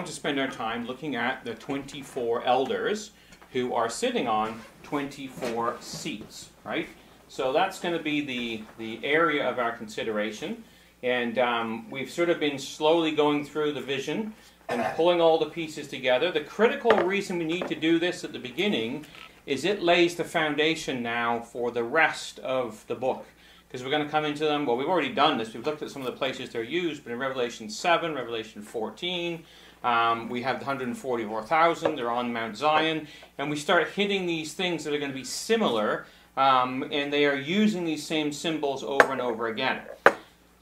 going to spend our time looking at the 24 elders who are sitting on 24 seats, right? So that's going to be the, the area of our consideration. And um, we've sort of been slowly going through the vision and pulling all the pieces together. The critical reason we need to do this at the beginning is it lays the foundation now for the rest of the book. Because we're going to come into them. Well, we've already done this. We've looked at some of the places they're used, but in Revelation 7, Revelation 14, um, we have the 144,000. They're on Mount Zion. And we start hitting these things that are going to be similar, um, and they are using these same symbols over and over again.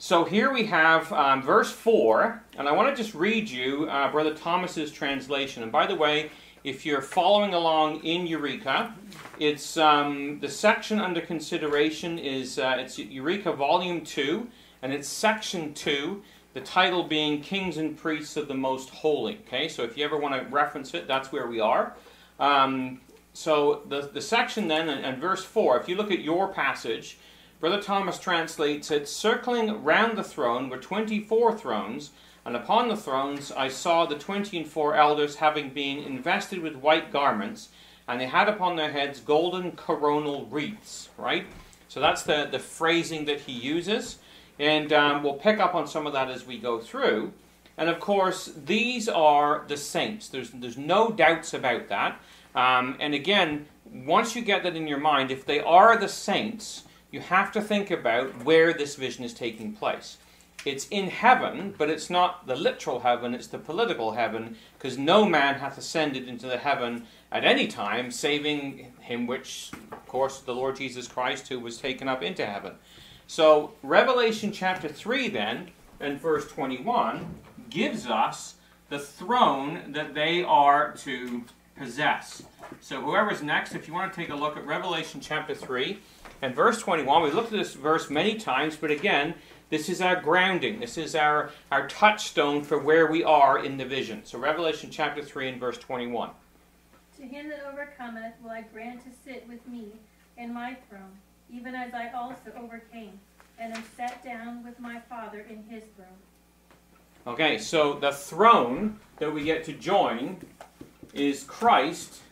So here we have um, verse 4, and I want to just read you uh, Brother Thomas's translation. And by the way, if you're following along in Eureka, it's um, the section under consideration is uh, it's Eureka Volume 2, and it's Section 2, the title being Kings and Priests of the Most Holy. Okay, so if you ever want to reference it, that's where we are. Um, so the, the section then, and, and verse 4, if you look at your passage, Brother Thomas translates it Circling round the throne were 24 thrones, and upon the thrones I saw the twenty and four elders having been invested with white garments, and they had upon their heads golden coronal wreaths. Right? So that's the, the phrasing that he uses. And um, we'll pick up on some of that as we go through. And of course, these are the saints. There's, there's no doubts about that. Um, and again, once you get that in your mind, if they are the saints, you have to think about where this vision is taking place. It's in heaven, but it's not the literal heaven, it's the political heaven, because no man hath ascended into the heaven at any time, saving him which, of course, the Lord Jesus Christ, who was taken up into heaven. So, Revelation chapter 3, then, and verse 21, gives us the throne that they are to possess. So, whoever's next, if you want to take a look at Revelation chapter 3 and verse 21, we've looked at this verse many times, but again, this is our grounding. This is our, our touchstone for where we are in the vision. So, Revelation chapter 3 and verse 21. To him that overcometh will I grant to sit with me in my throne even as I also overcame, and am set down with my Father in his throne. Okay, so the throne that we get to join is Christ.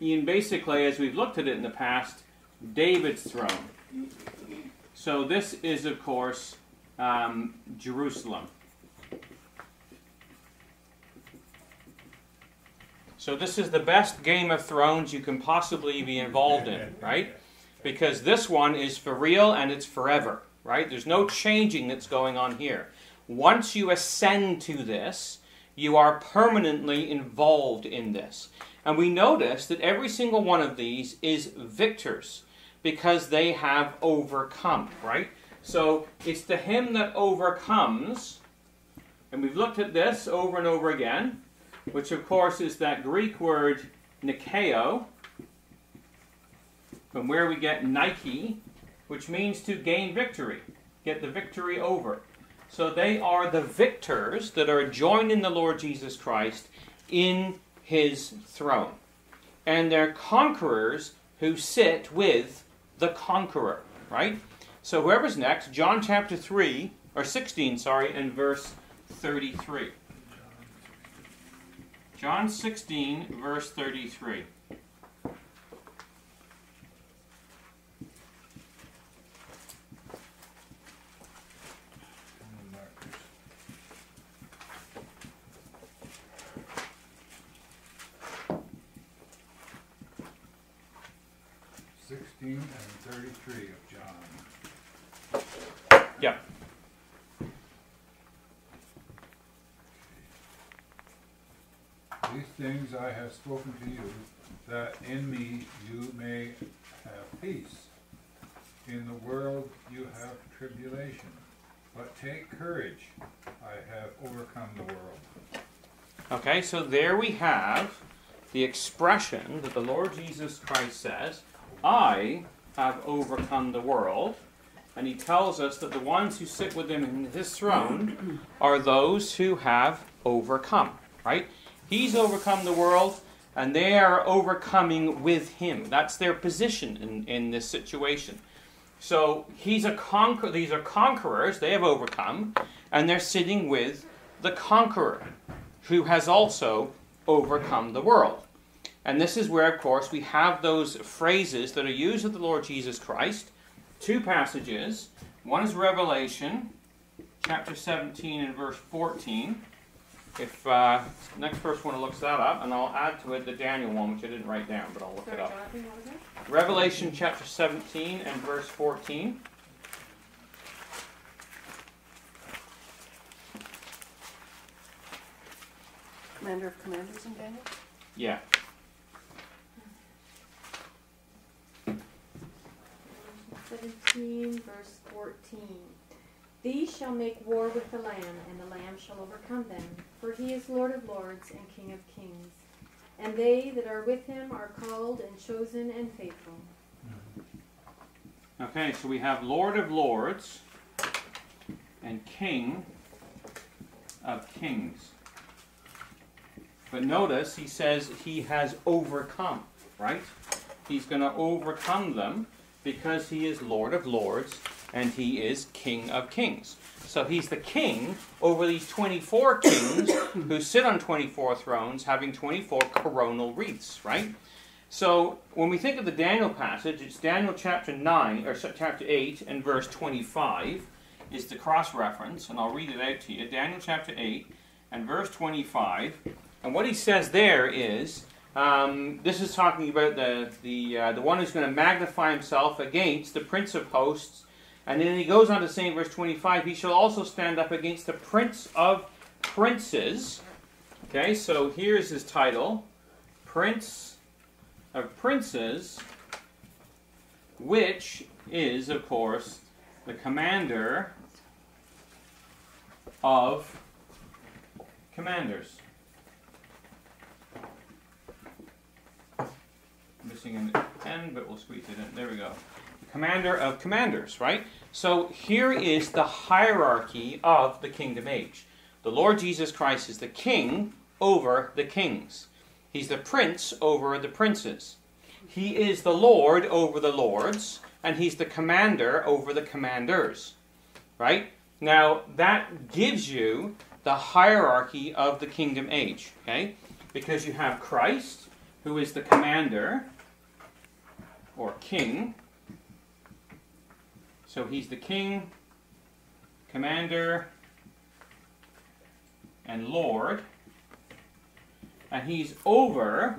In basically, as we've looked at it in the past, David's throne. So this is, of course, um, Jerusalem. So this is the best Game of Thrones you can possibly be involved in, right? Because this one is for real and it's forever, right? There's no changing that's going on here. Once you ascend to this, you are permanently involved in this. And we notice that every single one of these is victors because they have overcome, right? So it's the him that overcomes, and we've looked at this over and over again which of course is that Greek word nikeo, from where we get Nike, which means to gain victory, get the victory over. So they are the victors that are joined in the Lord Jesus Christ in his throne. And they're conquerors who sit with the conqueror, right? So whoever's next, John chapter 3, or 16, sorry, and verse 33. John 16, verse 33. Sixteen and thirty-three of John. Yeah. These things I have spoken to you, that in me you may have peace. In the world you have tribulation, but take courage, I have overcome the world. Okay, so there we have the expression that the Lord Jesus Christ says, I have overcome the world. And he tells us that the ones who sit with him in his throne are those who have overcome, right? He's overcome the world, and they are overcoming with him. That's their position in, in this situation. So he's a conquer. These are conquerors. They have overcome, and they're sitting with the conqueror, who has also overcome the world. And this is where, of course, we have those phrases that are used of the Lord Jesus Christ. Two passages. One is Revelation, chapter 17 and verse 14. If uh, next person want to look that up, and I'll add to it the Daniel one, which I didn't write down, but I'll look Sorry, it up. Jonathan, what was it? Revelation chapter 17 and verse 14. Commander of Commanders in Daniel? Yeah. Seventeen, verse fourteen. These shall make war with the Lamb, and the Lamb shall overcome them, for he is Lord of lords and King of kings. And they that are with him are called and chosen and faithful. Mm-hmm. Okay, so we have Lord of Lords and King of Kings. But notice he says he has overcome, right? He's going to overcome them because he is Lord of Lords and he is King of Kings. So he's the king over these 24 kings who sit on 24 thrones having 24 coronal wreaths, right? So when we think of the Daniel passage, it's Daniel chapter 9, or chapter 8 and verse 25 is the cross reference, and I'll read it out to you. Daniel chapter 8 and verse 25. And what he says there is, um, this is talking about the, the, uh, the one who's going to magnify himself against the prince of hosts. And then he goes on to say in verse 25, he shall also stand up against the prince of princes. Okay, so here's his title Prince of princes, which is, of course, the commander of commanders. Missing an pen, but we'll squeeze it in. There we go. Commander of commanders, right? So here is the hierarchy of the kingdom age. The Lord Jesus Christ is the king over the kings. He's the prince over the princes. He is the Lord over the lords, and he's the commander over the commanders. Right? Now, that gives you the hierarchy of the kingdom age. Okay? Because you have Christ, who is the commander or king. So he's the king, commander, and Lord. And he's over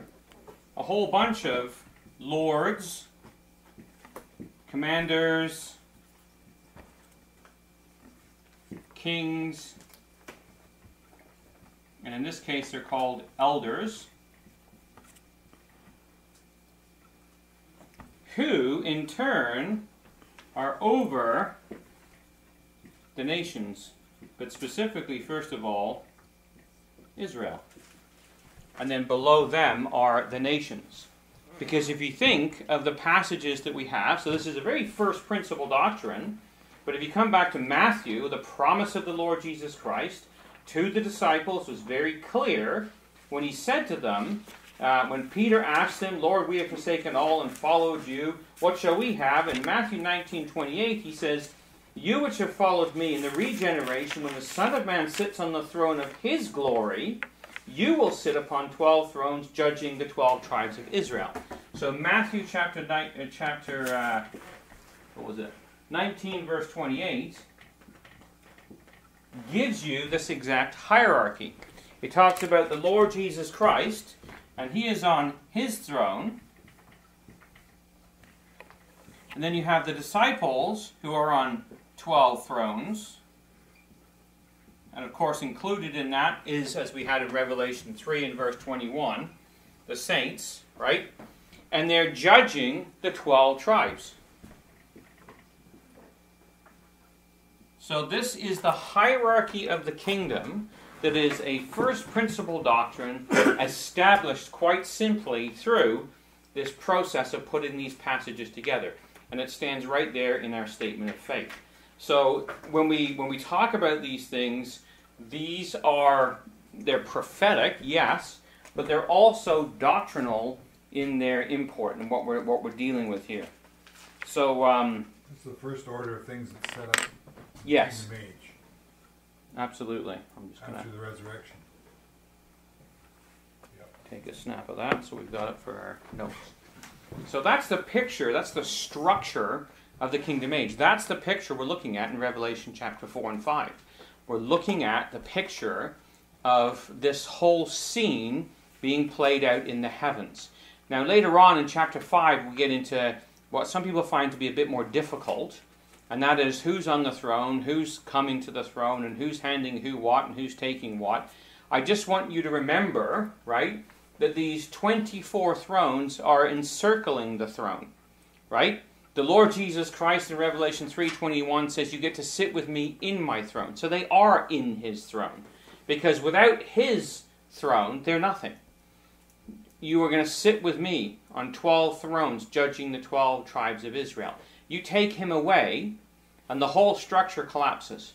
a whole bunch of lords, commanders, kings, and in this case they're called elders, who in turn are over the nations, but specifically, first of all, Israel and then below them are the nations. Because if you think of the passages that we have, so this is a very first principle doctrine, but if you come back to Matthew, the promise of the Lord Jesus Christ to the disciples was very clear when he said to them, uh, when Peter asked him, Lord, we have forsaken all and followed you, what shall we have? In Matthew 19 28, he says, You which have followed me in the regeneration, when the Son of Man sits on the throne of his glory, you will sit upon 12 thrones judging the 12 tribes of Israel. So Matthew chapter ni- uh, chapter uh, what was it? 19 verse 28 gives you this exact hierarchy. It talks about the Lord Jesus Christ and he is on his throne. And then you have the disciples who are on 12 thrones. And of course, included in that is, as we had in Revelation 3 and verse 21, the saints, right? And they're judging the 12 tribes. So, this is the hierarchy of the kingdom that is a first principle doctrine established quite simply through this process of putting these passages together. And it stands right there in our statement of faith. So, when we, when we talk about these things, these are they're prophetic, yes, but they're also doctrinal in their import and what we're what we're dealing with here. So um, is the first order of things that's set up Yes, age absolutely. I'm just going after to the resurrection. take a snap of that so we've got it for our notes. So that's the picture, that's the structure of the kingdom age. That's the picture we're looking at in Revelation chapter 4 and 5. We're looking at the picture of this whole scene being played out in the heavens. Now, later on in chapter 5, we get into what some people find to be a bit more difficult, and that is who's on the throne, who's coming to the throne, and who's handing who what, and who's taking what. I just want you to remember, right, that these 24 thrones are encircling the throne, right? The Lord Jesus Christ in Revelation 3:21 says you get to sit with me in my throne. So they are in his throne. Because without his throne, they're nothing. You are going to sit with me on 12 thrones judging the 12 tribes of Israel. You take him away and the whole structure collapses.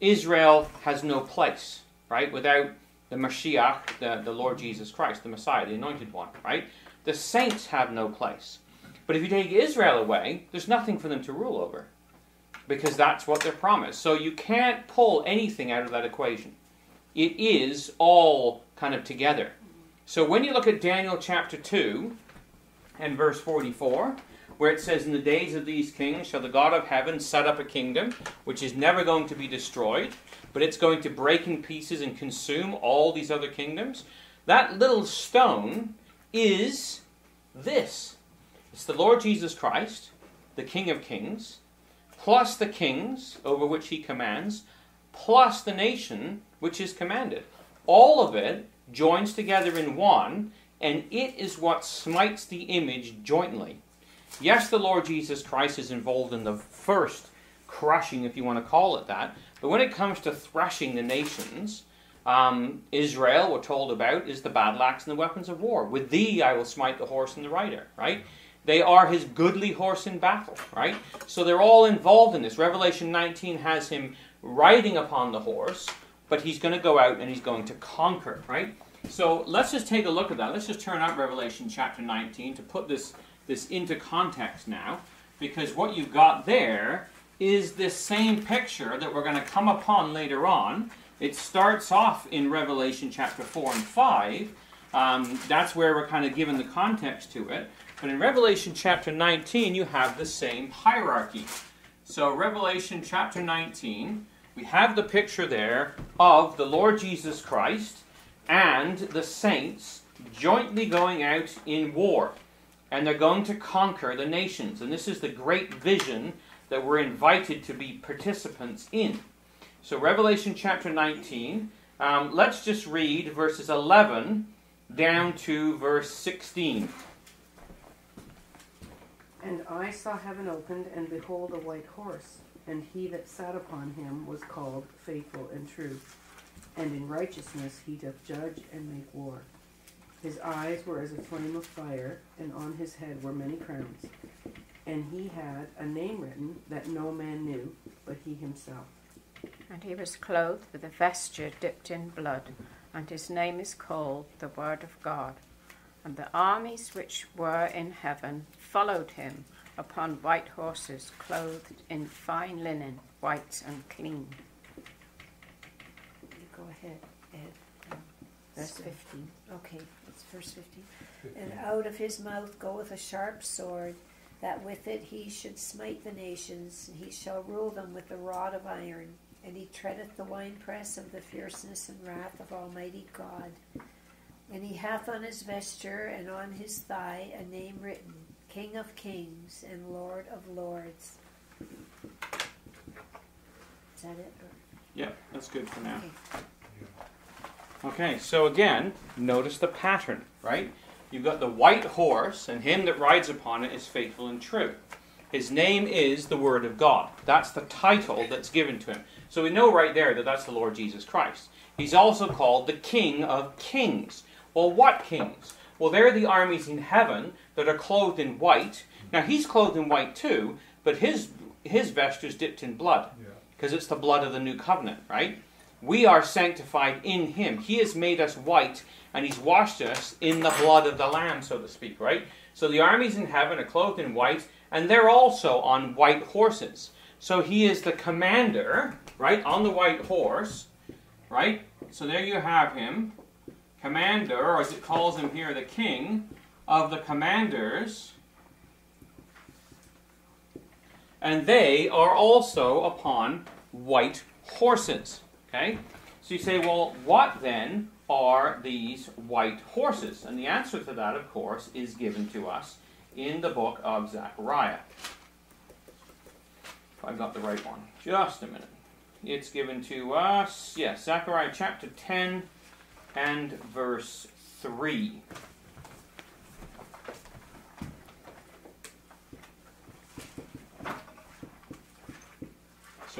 Israel has no place, right? Without the Mashiach, the, the Lord Jesus Christ, the Messiah, the anointed one, right? The saints have no place. But if you take Israel away, there's nothing for them to rule over because that's what they're promised. So you can't pull anything out of that equation. It is all kind of together. So when you look at Daniel chapter 2 and verse 44, where it says, In the days of these kings shall the God of heaven set up a kingdom which is never going to be destroyed, but it's going to break in pieces and consume all these other kingdoms. That little stone is this it's the Lord Jesus Christ, the King of kings, plus the kings over which he commands, plus the nation which is commanded. All of it joins together in one, and it is what smites the image jointly. Yes, the Lord Jesus Christ is involved in the first crushing, if you want to call it that, but when it comes to thrashing the nations, um, Israel, we're told about, is the battle axe and the weapons of war. With thee I will smite the horse and the rider, right? They are his goodly horse in battle, right? So they're all involved in this. Revelation 19 has him riding upon the horse, but he's going to go out and he's going to conquer, right? So let's just take a look at that. Let's just turn out Revelation chapter 19 to put this, this into context now, because what you've got there is this same picture that we're going to come upon later on. It starts off in Revelation chapter 4 and 5. Um, that's where we're kind of given the context to it. But in Revelation chapter 19, you have the same hierarchy. So, Revelation chapter 19, we have the picture there of the Lord Jesus Christ and the saints jointly going out in war. And they're going to conquer the nations. And this is the great vision that we're invited to be participants in. So, Revelation chapter 19, um, let's just read verses 11 down to verse 16. And I saw heaven opened, and behold, a white horse, and he that sat upon him was called Faithful and True. And in righteousness he doth judge and make war. His eyes were as a flame of fire, and on his head were many crowns. And he had a name written that no man knew, but he himself. And he was clothed with a vesture dipped in blood, and his name is called the Word of God. And the armies which were in heaven followed him upon white horses, clothed in fine linen, white and clean. You go ahead, Ed. Verse 15. Okay, it's verse 15. And out of his mouth goeth a sharp sword, that with it he should smite the nations, and he shall rule them with a rod of iron. And he treadeth the winepress of the fierceness and wrath of Almighty God. And he hath on his vesture and on his thigh a name written, King of kings and Lord of lords. Is that it? Or- Yep, that's good for now. Okay. Okay, so again, notice the pattern, right? You've got the white horse, and him that rides upon it is faithful and true. His name is the Word of God. That's the title that's given to him. So we know right there that that's the Lord Jesus Christ. He's also called the King of Kings. Well, what kings? Well, they're the armies in heaven that are clothed in white. Now, he's clothed in white too, but his, his is dipped in blood because it's the blood of the new covenant, right? We are sanctified in him. He has made us white and he's washed us in the blood of the lamb, so to speak, right? So the armies in heaven are clothed in white and they're also on white horses. So he is the commander, right, on the white horse, right? So there you have him, commander, or as it calls him here, the king of the commanders. And they are also upon white horses. Okay? So you say, well, what then are these white horses? And the answer to that, of course, is given to us in the book of Zechariah. If I got the right one. Just a minute. It's given to us, yes, Zechariah chapter 10 and verse 3.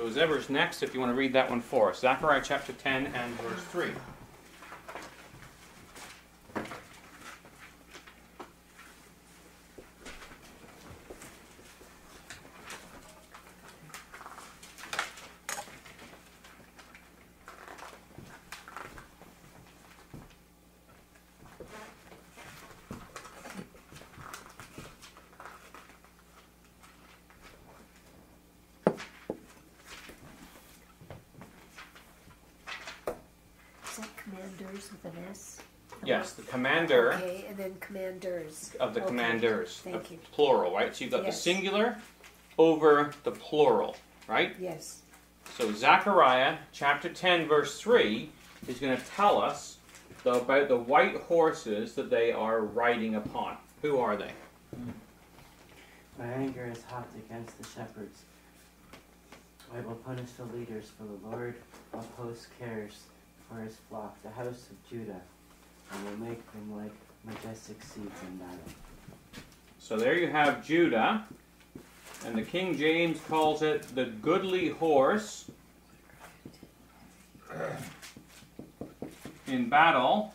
So, whoever's next, if you want to read that one for us, Zechariah chapter 10 and verse 3. Is that commanders with an S? Yes, the commander Okay, and then commanders. of the Okay, commanders. Thank you. Plural, right? So you've got the singular over the plural, right? Yes. So Zechariah chapter 10 verse 3 is going to tell us the, about the white horses that they are riding upon. Who are they? Hmm. My anger is hot against the shepherds. I will punish the leaders, for the Lord of hosts cares for his flock, the house of Judah, and will make them like majestic seeds in battle. So there you have Judah, and the King James calls it the goodly horse in battle,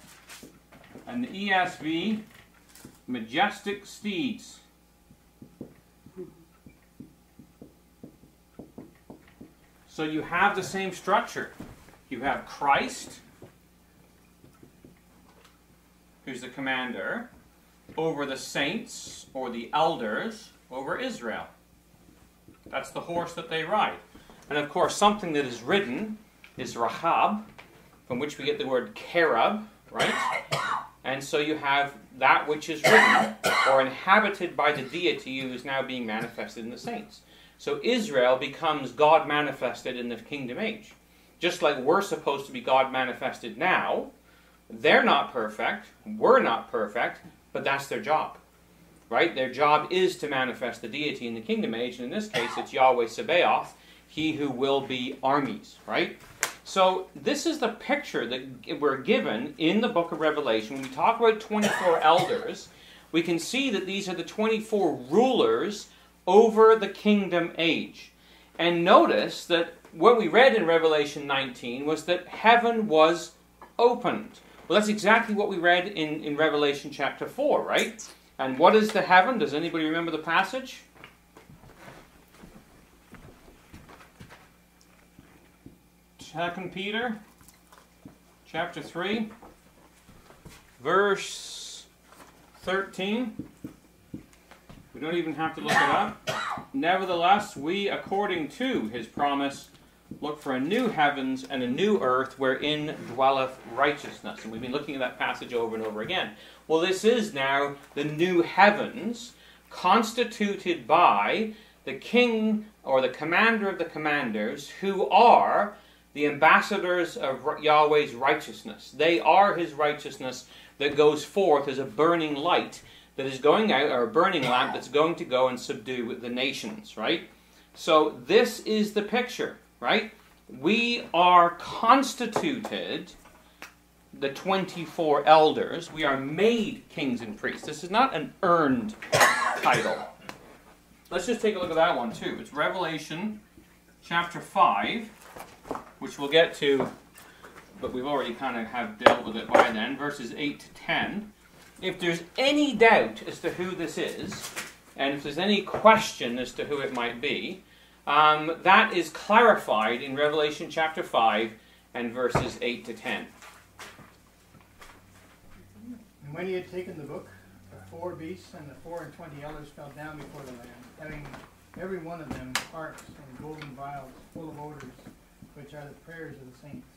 and the ESV majestic steeds. So you have the same structure. You have Christ, who's the commander, over the saints or the elders over Israel. That's the horse that they ride. And of course, something that is ridden is Rakab, from which we get the word Kerub, right? And so you have that which is ridden or inhabited by the deity who is now being manifested in the saints. So Israel becomes God manifested in the kingdom age. Just like we're supposed to be God manifested now, they're not perfect, we're not perfect, but that's their job. Right? Their job is to manifest the deity in the kingdom age, and in this case it's Yahweh Sabaoth, he who will be armies, right? So this is the picture that we're given in the book of Revelation. When we talk about 24 elders, we can see that these are the 24 rulers over the kingdom age. And notice that what we read in Revelation 19 was that heaven was opened. Well, that's exactly what we read in, in Revelation chapter 4, right? And what is the heaven? Does anybody remember the passage? Second Peter chapter 3 verse 13 we don't even have to look it up nevertheless we according to his promise look for a new heavens and a new earth wherein dwelleth righteousness and we've been looking at that passage over and over again well this is now the new heavens constituted by the king or the commander of the commanders who are the ambassadors of Yahweh's righteousness. They are his righteousness that goes forth as a burning light that is going out, or a burning lamp that's going to go and subdue the nations, right? So this is the picture, right? We are constituted, the 24 elders, we are made kings and priests. This is not an earned title. Let's just take a look at that one too. It's Revelation chapter 5 which we'll get to, but we've already kind of have dealt with it by then, verses 8 to 10. If there's any doubt as to who this is, and if there's any question as to who it might be, um, that is clarified in Revelation chapter 5 and verses 8 to 10. And when he had taken the book, the four beasts, and the four and twenty elders fell down before the Lamb, having every one of them harps and golden vials full of odors, which are the prayers of the saints.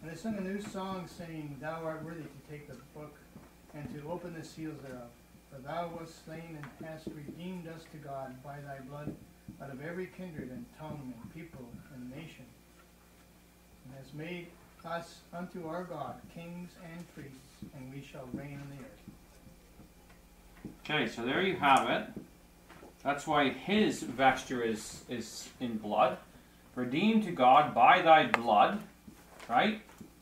And they sung a new song, saying, Thou art worthy to take the book and to open the seals thereof. For thou wast slain and hast redeemed us to God by thy blood out of every kindred and tongue and people and nation, and hast made us unto our God kings and priests, and we shall reign on the earth. Okay, so there you have it. That's why his vesture is, is in blood. Redeemed to God by thy blood, right?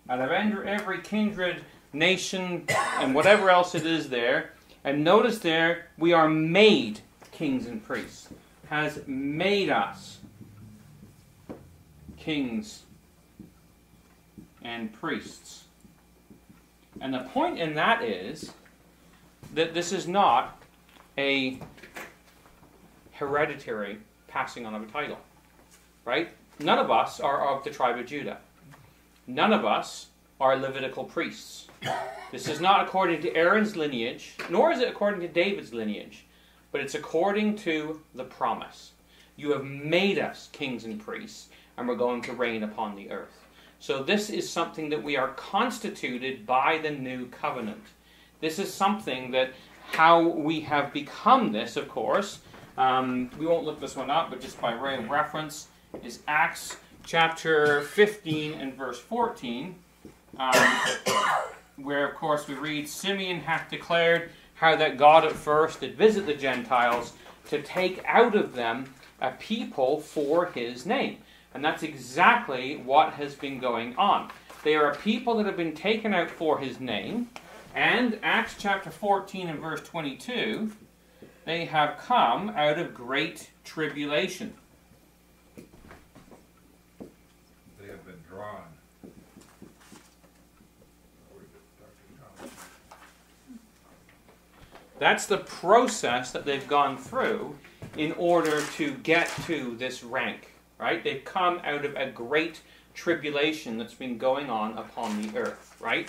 Out of every kindred, nation, and whatever else it is there. And notice there, we are made kings and priests. Has made us kings and priests. And the point in that is that this is not a hereditary passing on of a title. Right? None of us are of the tribe of Judah. None of us are Levitical priests. This is not according to Aaron's lineage, nor is it according to David's lineage, but it's according to the promise. You have made us kings and priests, and we're going to reign upon the earth. So, this is something that we are constituted by the new covenant. This is something that how we have become this, of course. Um, we won't look this one up, but just by way of reference, is Acts chapter 15 and verse 14, um, where, of course, we read Simeon hath declared how that God at first did visit the Gentiles to take out of them a people for his name. And that's exactly what has been going on. They are a people that have been taken out for his name. And Acts chapter 14 and verse 22, they have come out of great tribulation. They have been drawn. Where did Dr. Thomas- That's the process that they've gone through in order to get to this rank, right? They've come out of a great tribulation that's been going on upon the earth, right?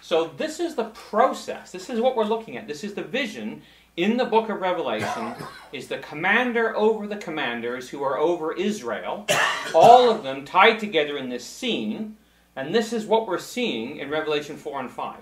So this is the process. This is what we're looking at. This is the vision in the book of Revelation is the commander over the commanders who are over Israel, all of them tied together in this scene, and this is what we're seeing in Revelation 4 and 5.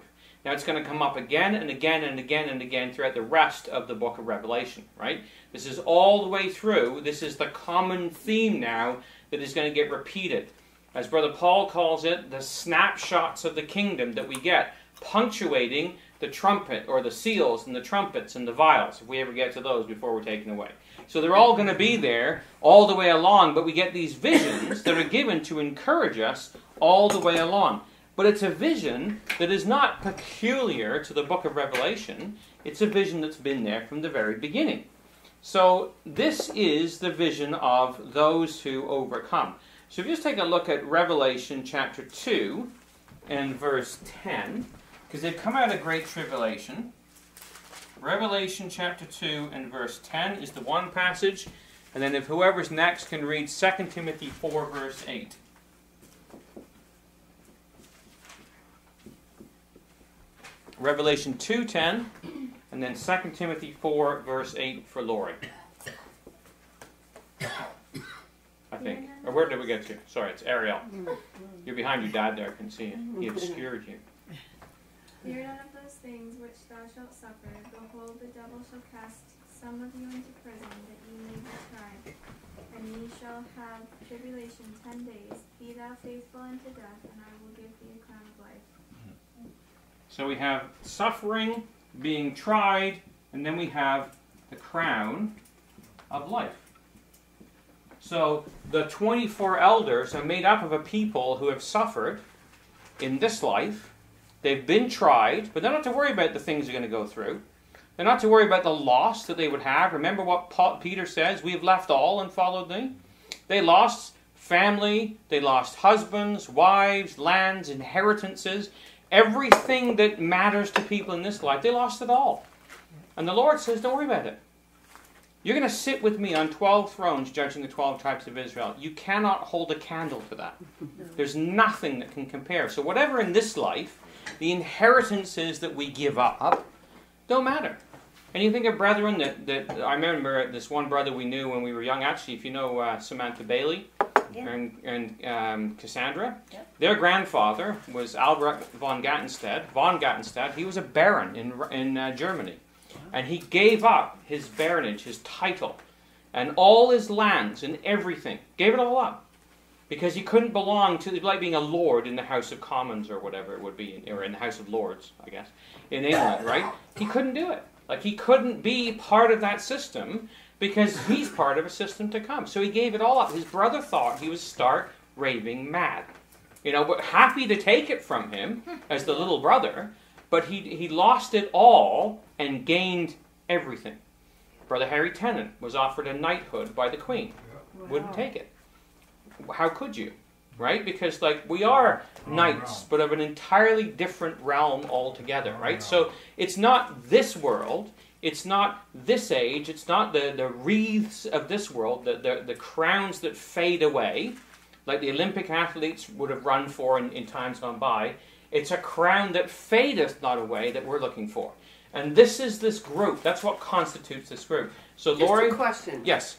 Now it's going to come up again and again and again and again throughout the rest of the book of Revelation, right? This is all the way through. This is the common theme now that is going to get repeated. As Brother Paul calls it, the snapshots of the kingdom that we get, punctuating the trumpet or the seals and the trumpets and the vials, if we ever get to those before we're taken away. So they're all going to be there all the way along, but we get these visions that are given to encourage us all the way along. But it's a vision that is not peculiar to the book of Revelation. It's a vision that's been there from the very beginning. So this is the vision of those who overcome. So if you just take a look at Revelation chapter 2 and verse 10, because they've come out of great tribulation. Revelation chapter 2 and verse 10 is the one passage. And then if whoever's next can read 2 Timothy 4 verse 8. Revelation 2:10 and then 2 Timothy 4 verse 8 for Lori. I think. Or where did we get to? Sorry, it's Ariel. You're behind your dad there, I can see it. He obscured you. Fear none of those things which thou shalt suffer. Behold, the devil shall cast some of you into prison, that ye may be tried. And ye shall have tribulation ten days. Be thou faithful unto death, and I will give thee a. So we have suffering, being tried, and then we have the crown of life. So the 24 elders are made up of a people who have suffered in this life. They've been tried, but they're not to worry about the things they're going to go through. They're not to worry about the loss that they would have. Remember what Paul, Peter says, we have left all and followed thee. They lost family, they lost husbands, wives, lands, inheritances, everything that matters to people in this life. They lost it all. And the Lord says, don't worry about it. You're going to sit with me on 12 thrones judging the 12 tribes of Israel. You cannot hold a candle to that. There's nothing that can compare. So, whatever in this life, the inheritances that we give up don't matter. And you think of brethren that, that I remember this one brother we knew when we were young. Actually, if you know uh, Samantha Bailey Yeah. and, and um, Cassandra, their grandfather was Albrecht von Gattenstedt. Von Gattenstedt, he was a baron in, in uh, Germany. And he gave up his baronage, his title, and all his lands and everything. Gave it all up. Because he couldn't belong to, like being a lord in the House of Commons or whatever it would be, or in the House of Lords, I guess, in England, right? He couldn't do it. Like he couldn't be part of that system because he's part of a system to come. So he gave it all up. His brother thought he was stark raving mad. You know, but happy to take it from him as the little brother, but he, he lost it all and gained everything. Brother Harry Tennant was offered a knighthood by the Queen. Wouldn't take it. How could you? Right? Because like we are oh, knights, but of an entirely different realm altogether, oh, right? So it's not this world, it's not this age, it's not the, the wreaths of this world, the, the, the crowns that fade away, like the Olympic athletes would have run for in, in times gone by. It's a crown that fadeth not away that we're looking for. And this is this group. That's what constitutes this group. So, Just a question. yes,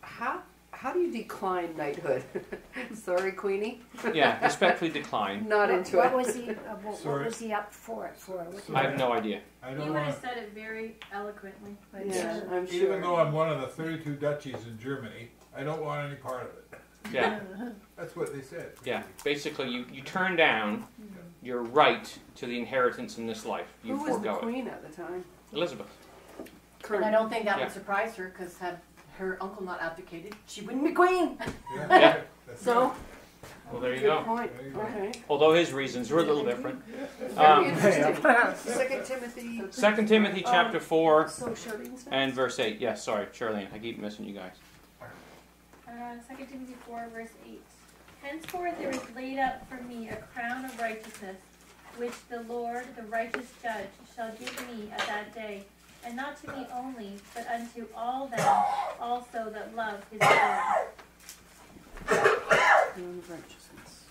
How how do you decline knighthood? Sorry, Queenie. yeah, respectfully decline. Not What- into What it. was he, uh, what, what Sorry. was he up for it for? What I have no idea. I You don't would want have said it very eloquently. but- Yeah, I'm to, sure. even though I'm one of the 32 duchies in Germany, I don't want any part of it. Yeah, That's what they said. yeah. Basically, you, you turn down your right to the inheritance in this life. You Who was the forego it. queen at the time? Elizabeth. And I don't think that Yeah. would surprise her because had her uncle not abdicated, she wouldn't be queen. Yeah. Yeah. So, Well, there you good go. point. There you go. Okay. Although his reasons were a little different. Very Um. Second Timothy. Second Timothy chapter four So and verse eight. Yes, sorry, Charlene. I keep missing you guys. Uh, 2 Timothy 4, verse 8. Henceforth there is laid up for me a crown of righteousness, which the Lord, the righteous judge, shall give me at that day, and not to me only, but unto all them also that love his. Righteousness.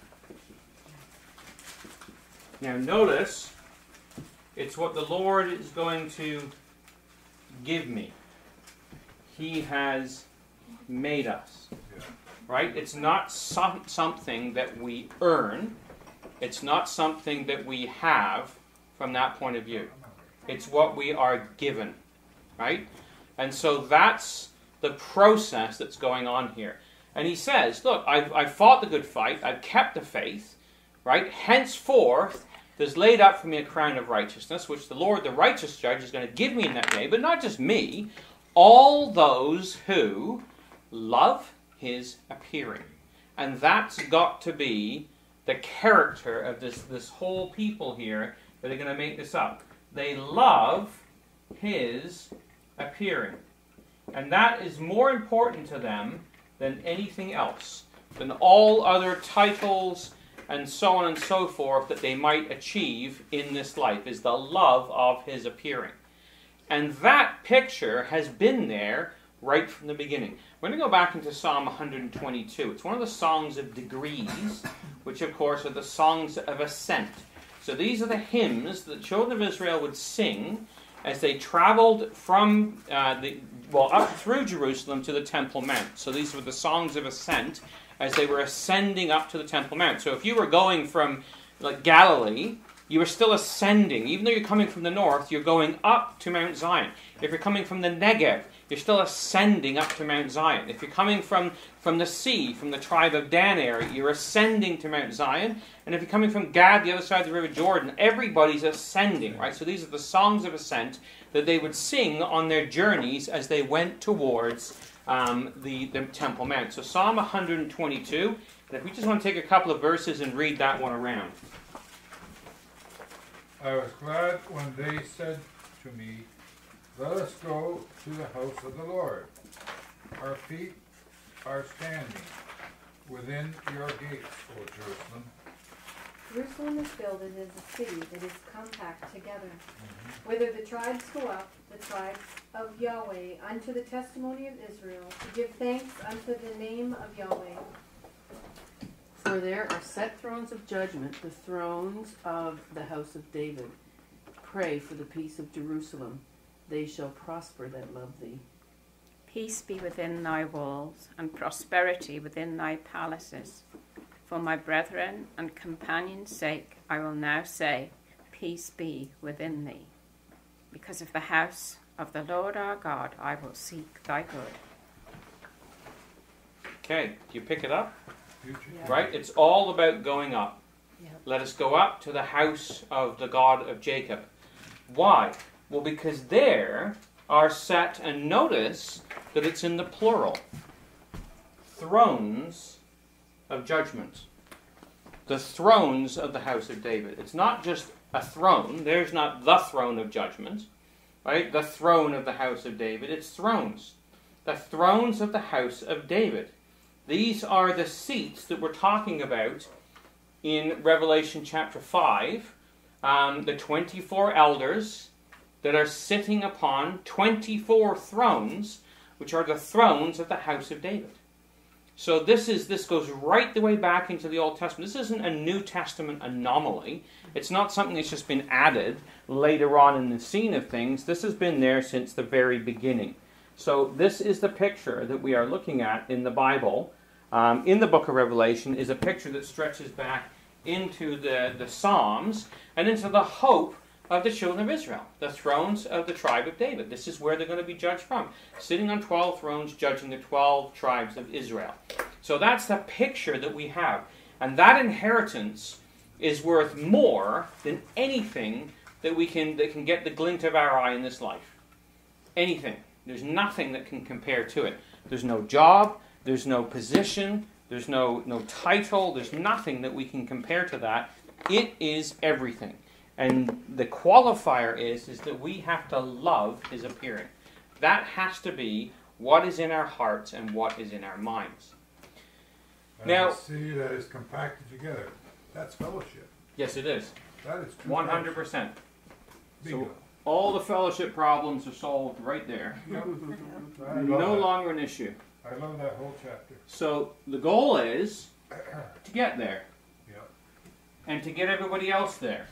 Now notice, it's what the Lord is going to give me. He has made us. Yeah. Right? It's not some, something that we earn. It's not something that we have from that point of view. It's what we are given. Right? And so that's the process that's going on here. And he says, Look, I've, I've fought the good fight, I've kept the faith, right? Henceforth, there's laid up for me a crown of righteousness, which the Lord, the righteous judge, is going to give me in that day, but not just me, all those who love his appearing. And that's got to be the character of this, this whole people here that are going to make this up. They love his appearing. And that is more important to them than anything else, than all other titles and so on and so forth that they might achieve in this life, is the love of his appearing. And that picture has been there right from the beginning. We're going to go back into Psalm 122. It's one of the songs of degrees, which, of course, are the songs of ascent. So these are the hymns that the children of Israel would sing as they traveled from uh, the well up through Jerusalem to the Temple Mount. So these were the songs of ascent as they were ascending up to the Temple Mount. So if you were going from like Galilee, you were still ascending. Even though you're coming from the north, you're going up to Mount Zion. If you're coming from the Negev, you're still ascending up to Mount Zion. If you're coming from, from the sea, from the tribe of Dan area, you're ascending to Mount Zion. And if you're coming from Gad, the other side of the River Jordan, everybody's ascending, right? So these are the songs of ascent that they would sing on their journeys as they went towards um, the, the Temple Mount. So Psalm 122, and if we just want to take a couple of verses and read that one around. I was glad when they said to me, Let us go to the house of the Lord. Our feet are standing within your gates, O Jerusalem. Jerusalem is builded as a city that is compact together, mm-hmm. whither the tribes go up, the tribes of Yahweh, unto the testimony of Israel, to give thanks unto the name of Yahweh. For there are set thrones of judgment, the thrones of the house of David. Pray for the peace of Jerusalem. They shall prosper that love thee. Peace be within thy walls, and prosperity within thy palaces. For my brethren and companions' sake, I will now say, Peace be within thee. Because of the house of the Lord our God, I will seek thy good. Okay, do you pick it up? Future. Right? It's all about going up. Yep. Let us go up to the house of the God of Jacob. Why? Well, because there are set, and notice that it's in the plural thrones of judgment. The thrones of the house of David. It's not just a throne, there's not the throne of judgment, right? The throne of the house of David. It's thrones. The thrones of the house of David. These are the seats that we're talking about in Revelation chapter 5. Um, the 24 elders that are sitting upon 24 thrones, which are the thrones of the house of David. So this is this goes right the way back into the Old Testament. This isn't a New Testament anomaly. It's not something that's just been added later on in the scene of things. This has been there since the very beginning. So this is the picture that we are looking at in the Bible. Um, in the book of Revelation is a picture that stretches back into the, the Psalms and into the hope of the children of Israel, the thrones of the tribe of David. This is where they're going to be judged from, sitting on 12 thrones, judging the 12 tribes of Israel. So that's the picture that we have. And that inheritance is worth more than anything that we can that can get the glint of our eye in this life. Anything. There's nothing that can compare to it. There's no job, there's no position, there's no no title, there's nothing that we can compare to that. It is everything. And the qualifier is is that we have to love his appearing. That has to be what is in our hearts and what is in our minds. And Now- see that is compacted together. That's fellowship. Yes, it is. That is true. One hundred percent. So all the fellowship problems are solved right there. Yep. I love No that. longer an issue. I love that whole chapter. So the goal is to get there Yep. and to get everybody else there.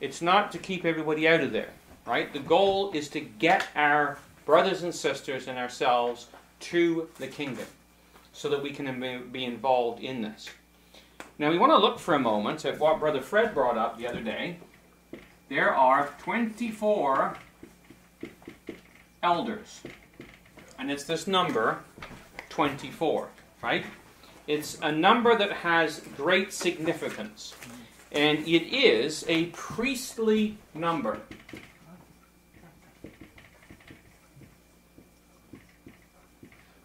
It's not to keep everybody out of there, right? The goal is to get our brothers and sisters and ourselves to the kingdom so that we can be involved in this. Now, we want to look for a moment at what Brother Fred brought up the other day. There are 24 elders, and it's this number 24, right? It's a number that has great significance, and it is a priestly number.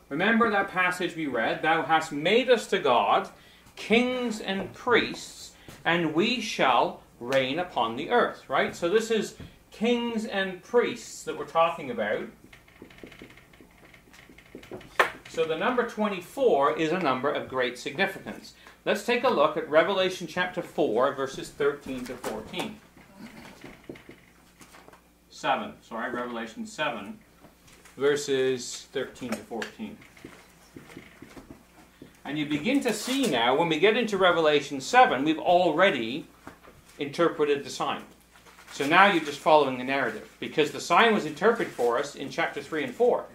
Remember that passage we read? Thou hast made us to God kings and priests, and we shall reign upon the earth, right? So this is kings and priests that we're talking about. So the number 24 is a number of great significance. Let's take a look at Revelation chapter 4, verses 13 to 14. 7, sorry, Revelation 7, verses 13 to 14. And you begin to see now, when we get into Revelation 7, we've already interpreted the sign. So now you're just following the narrative, because the sign was interpreted for us in chapter 3 and 4.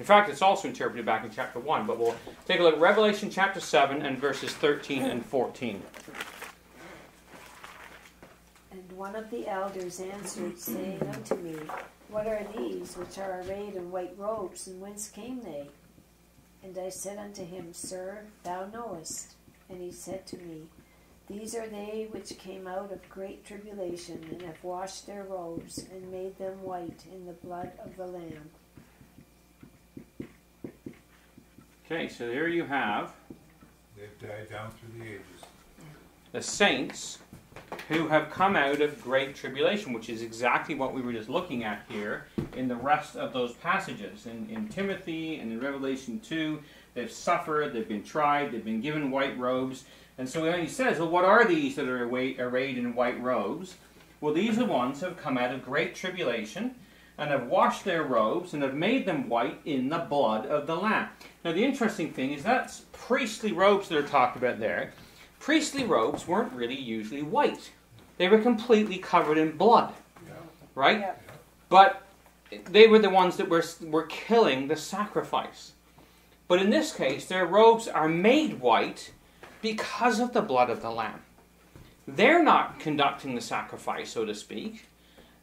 In fact, it's also interpreted back in chapter 1, but we'll take a look at Revelation chapter 7 and verses 13 and 14. And one of the elders answered, saying unto me, What are these which are arrayed in white robes, and whence came they? And I said unto him, Sir, thou knowest. And he said to me, These are they which came out of great tribulation, and have washed their robes, and made them white in the blood of the Lamb. Okay, so there you have They've died down through the ages. the saints who have come out of great tribulation, which is exactly what we were just looking at here in the rest of those passages. In, in Timothy and in Revelation 2, they've suffered, they've been tried, they've been given white robes. And so he says, well, what are these that are arrayed in white robes? Well, these are ones who have come out of great tribulation and have washed their robes and have made them white in the blood of the Lamb. Now, the interesting thing is that's priestly robes that are talked about there. Priestly robes weren't really usually white, they were completely covered in blood, right? Yeah. But they were the ones that were, were killing the sacrifice. But in this case, their robes are made white because of the blood of the Lamb. They're not conducting the sacrifice, so to speak.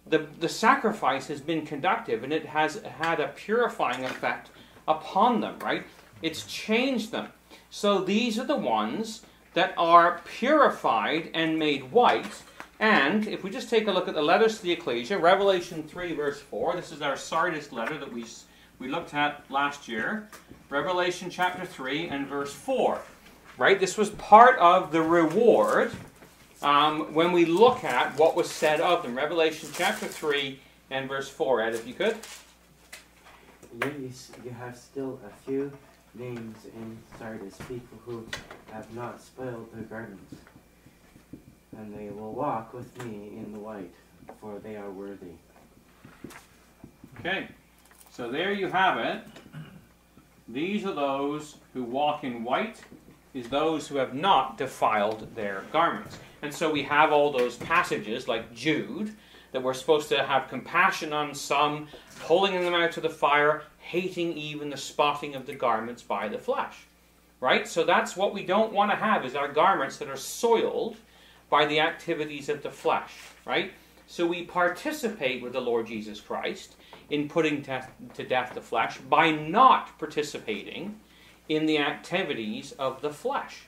The, the sacrifice has been conductive and it has had a purifying effect upon them, right? It's changed them. So these are the ones that are purified and made white. And if we just take a look at the letters to the ecclesia, Revelation 3, verse 4, this is our Sardis letter that we, we looked at last year. Revelation chapter 3 and verse 4. Right? This was part of the reward um, when we look at what was said of them. Revelation chapter 3 and verse 4. Ed, if you could. You, you have still a few names in Sardis, people who have not spoiled their garments, and they will walk with me in the white, for they are worthy. Okay, so there you have it. These are those who walk in white, is those who have not defiled their garments. And so we have all those passages like Jude that we're supposed to have compassion on some, pulling them out of the fire, hating even the spotting of the garments by the flesh. Right? So that's what we don't want to have is our garments that are soiled by the activities of the flesh. Right? So we participate with the Lord Jesus Christ in putting to death the flesh by not participating in the activities of the flesh.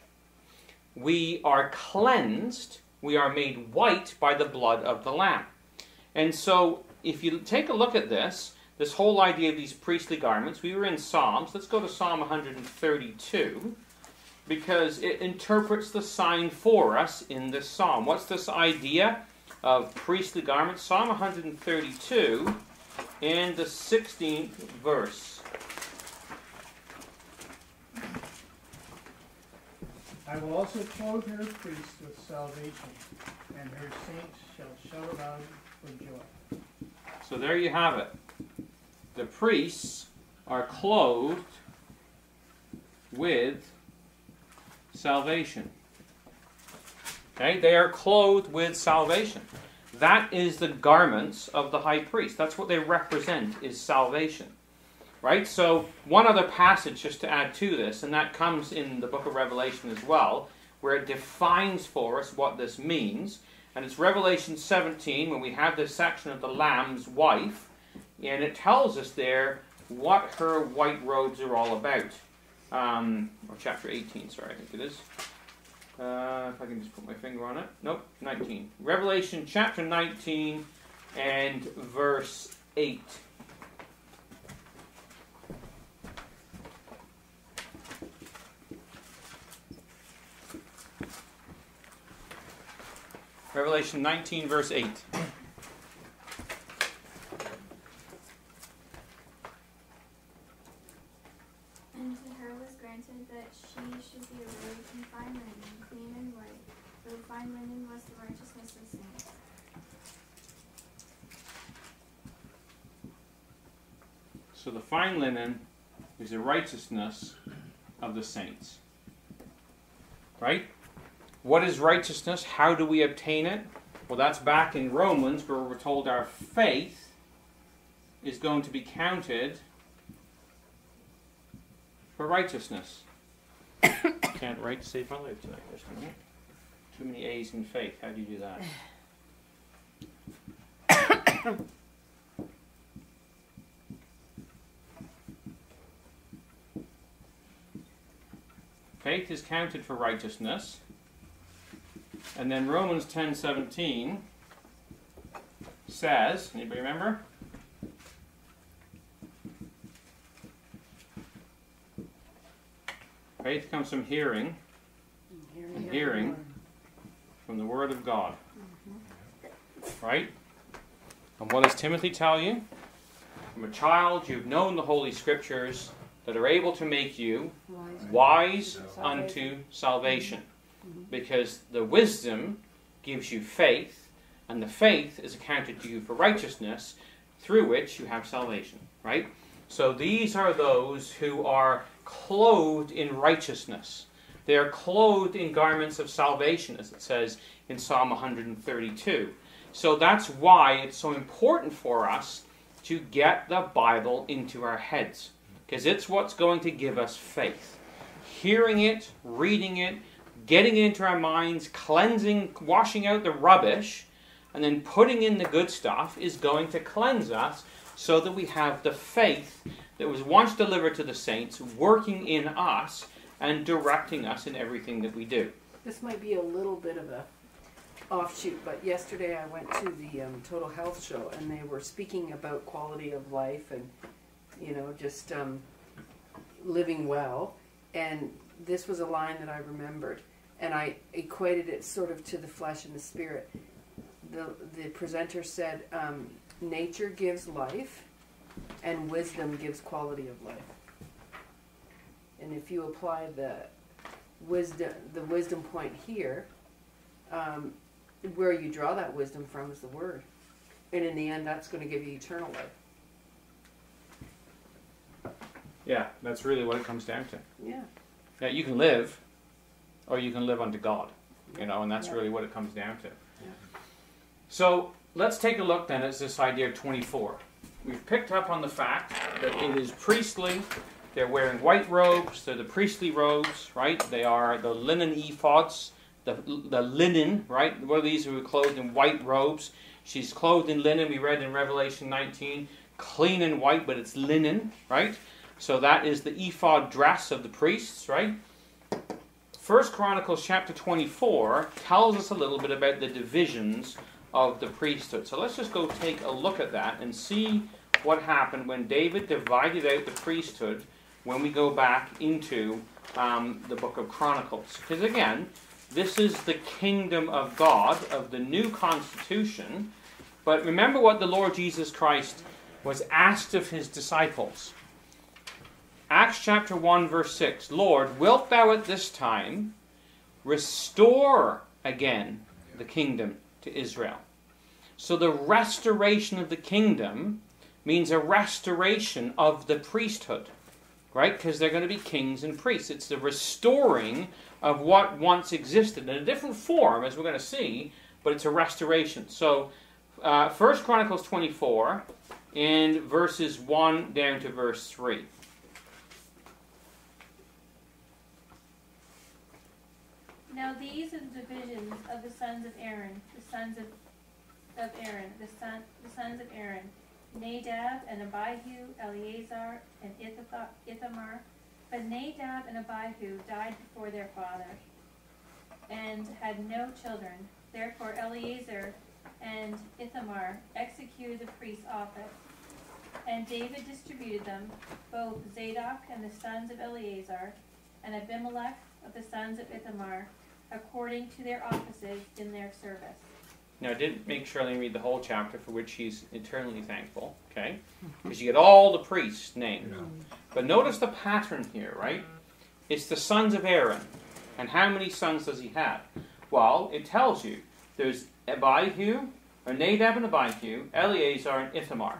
We are cleansed, we are made white by the blood of the Lamb. And so, if you take a look at this, this whole idea of these priestly garments, we were in Psalms. Let's go to Psalm 132 because it interprets the sign for us in this psalm. What's this idea of priestly garments? Psalm 132 and the 16th verse. I will also clothe her priests with salvation, and her saints shall shout aloud for joy. So there you have it. The priests are clothed with salvation. Okay, they are clothed with salvation. That is the garments of the high priest. That's what they represent is salvation. Right? So one other passage just to add to this, and that comes in the book of Revelation as well, where it defines for us what this means. And it's Revelation 17 when we have this section of the Lamb's wife, and it tells us there what her white robes are all about. Um, or chapter 18, sorry, I think it is. Uh, if I can just put my finger on it. Nope, 19. Revelation chapter 19 and verse 8. Revelation 19, verse 8. And to her was granted that she should be arrayed in fine linen, clean and white, for the fine linen was the righteousness of saints. So the fine linen is the righteousness of the saints. Right? What is righteousness? How do we obtain it? Well, that's back in Romans where we're told our faith is going to be counted for righteousness. Can't write to save my life tonight. There's too many A's in faith. How do you do that? faith is counted for righteousness. And then Romans 10:17 says, anybody remember? Faith comes from hearing, and hearing from the Word of God. Right? And what does Timothy tell you? From a child, you've known the Holy Scriptures that are able to make you wise unto salvation. Because the wisdom gives you faith, and the faith is accounted to you for righteousness, through which you have salvation. Right? So these are those who are clothed in righteousness. They are clothed in garments of salvation, as it says in Psalm 132. So that's why it's so important for us to get the Bible into our heads because it's what's going to give us faith. Hearing it, reading it, getting into our minds, cleansing, washing out the rubbish, and then putting in the good stuff is going to cleanse us so that we have the faith that was once delivered to the saints working in us and directing us in everything that we do. This might be a little bit of a offshoot, but yesterday I went to the um, Total Health Show and they were speaking about quality of life and, you know, just um, living well. And this was a line that I remembered. And I equated it sort of to the flesh and the spirit. The, the presenter said, um, Nature gives life, and wisdom gives quality of life. And if you apply the wisdom, the wisdom point here, um, where you draw that wisdom from is the word, and in the end, that's going to give you eternal life. Yeah, that's really what it comes down to. Yeah. Yeah, you can live, or you can live unto God, you know, and that's Yeah. really what it comes down to. So let's take a look then at this idea of 24. We've picked up on the fact that it is priestly. They're wearing white robes. They're the priestly robes, right? They are the linen ephods, the, the linen, right? One of these who are clothed in white robes. She's clothed in linen. We read in Revelation 19, clean and white, but it's linen, right? So that is the ephod dress of the priests, right? First Chronicles chapter 24 tells us a little bit about the divisions of the priesthood. So let's just go take a look at that and see what happened when David divided out the priesthood when we go back into um, the book of Chronicles. Because again, this is the kingdom of God, of the new constitution. But remember what the Lord Jesus Christ was asked of his disciples. Acts chapter 1, verse 6 Lord, wilt thou at this time restore again the kingdom to Israel? So the restoration of the kingdom means a restoration of the priesthood, right? Because they're going to be kings and priests. It's the restoring of what once existed in a different form, as we're going to see, but it's a restoration. So, uh, First Chronicles 24, in verses 1 down to verse 3. Now these are the divisions of the sons of Aaron, the sons of, of Aaron, the son, the sons of Aaron, Nadab and Abihu, Eleazar and Ithamar. But Nadab and Abihu died before their father, and had no children. Therefore Eleazar and Ithamar executed the priest's office. And David distributed them, both Zadok and the sons of Eleazar, and Abimelech of the sons of Ithamar, according to their offices in their service. Now, I didn't make Charlene read the whole chapter, for which she's eternally thankful, okay? Because you get all the priests named. But notice the pattern here, right? It's the sons of Aaron. And how many sons does he have? Well, it tells you there's Abihu, or Nadab and Abihu, Eleazar and Ithamar.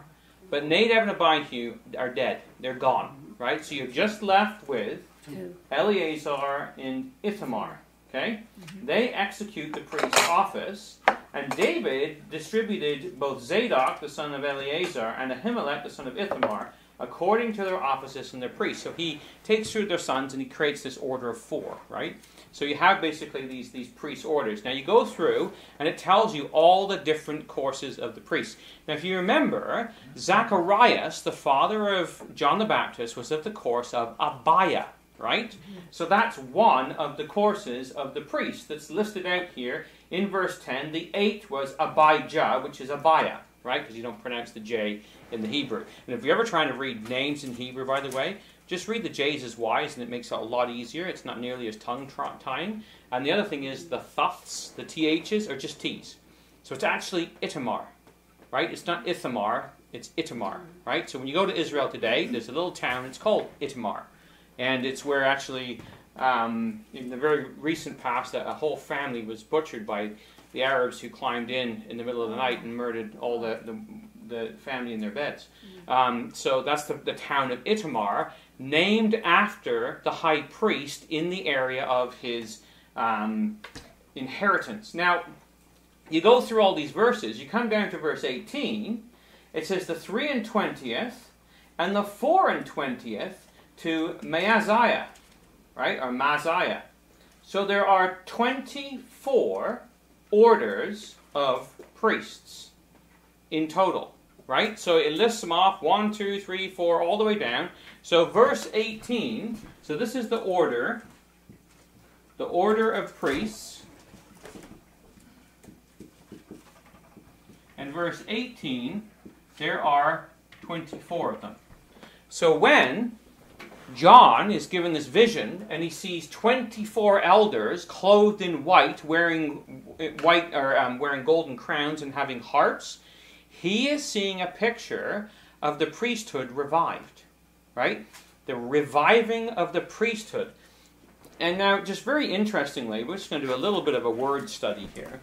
But Nadab and Abihu are dead. They're gone, right? So you're just left with Two. Eleazar and Ithamar. Okay? Mm-hmm. They execute the priest's office, and David distributed both Zadok, the son of Eleazar, and Ahimelech, the son of Ithamar, according to their offices and their priests. So he takes through their sons and he creates this order of four, right? So you have basically these, these priest orders. Now you go through and it tells you all the different courses of the priests. Now if you remember, Zacharias, the father of John the Baptist, was of the course of Abiah, right? So that's one of the courses of the priest that's listed out here in verse 10. The eighth was Abijah, which is Abiah, right? Because you don't pronounce the J in the Hebrew. And if you're ever trying to read names in Hebrew, by the way, just read the J's as Y's and it makes it a lot easier. It's not nearly as tongue tying. And the other thing is the thuths, the THs, are just T's. So it's actually Itamar, right? It's not Ithamar, it's Itamar, right? So when you go to Israel today, there's a little town, it's called Itamar. And it's where actually, um, in the very recent past, a, a whole family was butchered by the Arabs who climbed in in the middle of the night and murdered all the, the, the family in their beds. Um, so that's the, the town of Itamar, named after the high priest in the area of his um, inheritance. Now, you go through all these verses, you come down to verse 18, it says the three and twentieth and the four and twentieth to Maaziah, right? Or Maziah. So there are 24 orders of priests in total, right? So it lists them off one, two, three, four, all the way down. So verse 18, so this is the order, the order of priests. And verse 18, there are 24 of them. So when John is given this vision and he sees 24 elders clothed in white, wearing white or um, wearing golden crowns and having harps, he is seeing a picture of the priesthood revived, right? The reviving of the priesthood. And now, just very interestingly, we're just going to do a little bit of a word study here.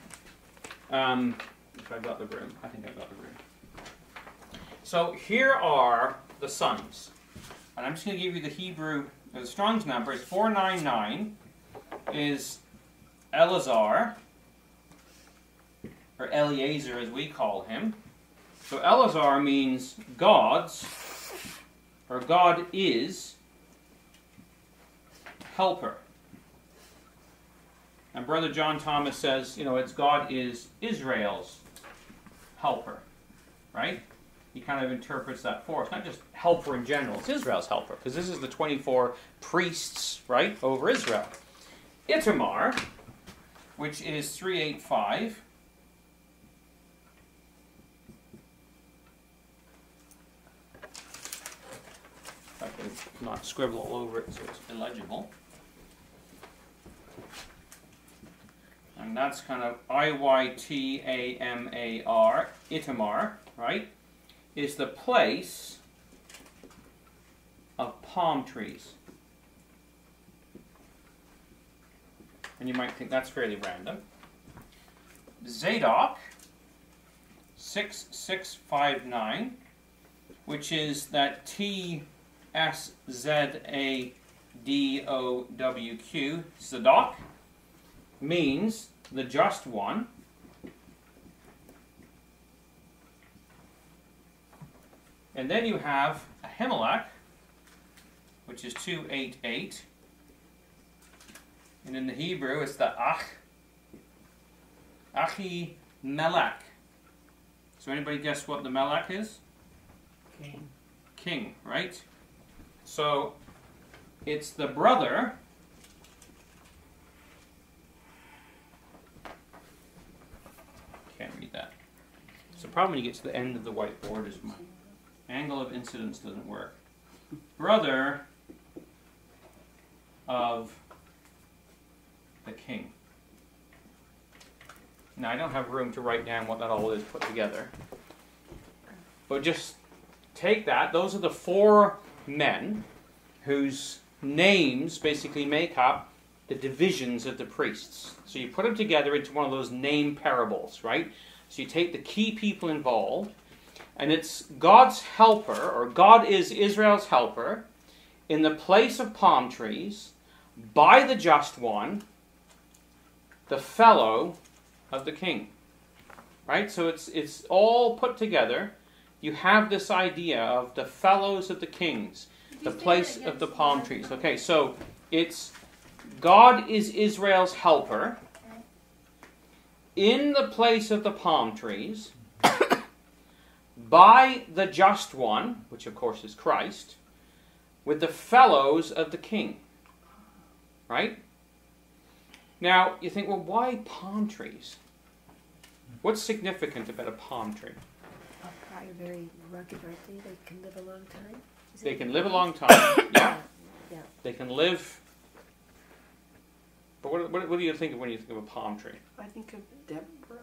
Um, if I got the room, I think I've got the room. So here are the sons. And I'm just going to give you the Hebrew, the Strong's number is 499, is Eleazar, or Eliezer as we call him. So Eleazar means God's, or God is, helper. And Brother John Thomas says, you know, it's God is Israel's helper, right? He kind of interprets that for us. Not just helper in general, it's Israel's helper, because this is the 24 priests, right, over Israel. Itamar, which is 385. I can not scribble all over it so it's illegible. And that's kind of I Y T A M A R, Itamar, right? Is the place of palm trees. And you might think that's fairly random. Zadok 6659, which is that T S Z A D O W Q, Zadok, means the just one. And then you have Ahimelech, which is 288. And in the Hebrew, it's the Ach, Achi Melech. So anybody guess what the Melech is? King. King, right? So it's the brother can't read that. The problem when you get to the end of the whiteboard is my angle of incidence doesn't work. Brother of the king. Now I don't have room to write down what that all is put together. But just take that. Those are the four men whose names basically make up the divisions of the priests. So you put them together into one of those name parables, right? So you take the key people involved, and it's God's helper, or God is Israel's helper, in the place of palm trees, by the just one, the fellow of the king. Right? So it's it's all put together. You have this idea of the fellows of the kings, the place of the palm trees. Okay, so it's God is Israel's helper in the place of the palm trees by the just one, which of course is Christ, with the fellows of the king. Right? Now, you think, well, why palm trees? What's significant about a palm tree? Probably very rugged, aren't they? They can live a long time. Is They can live a long time. yeah. Yeah. They can live. But what, what, what do you think of when you think of a palm tree? I think of Deborah.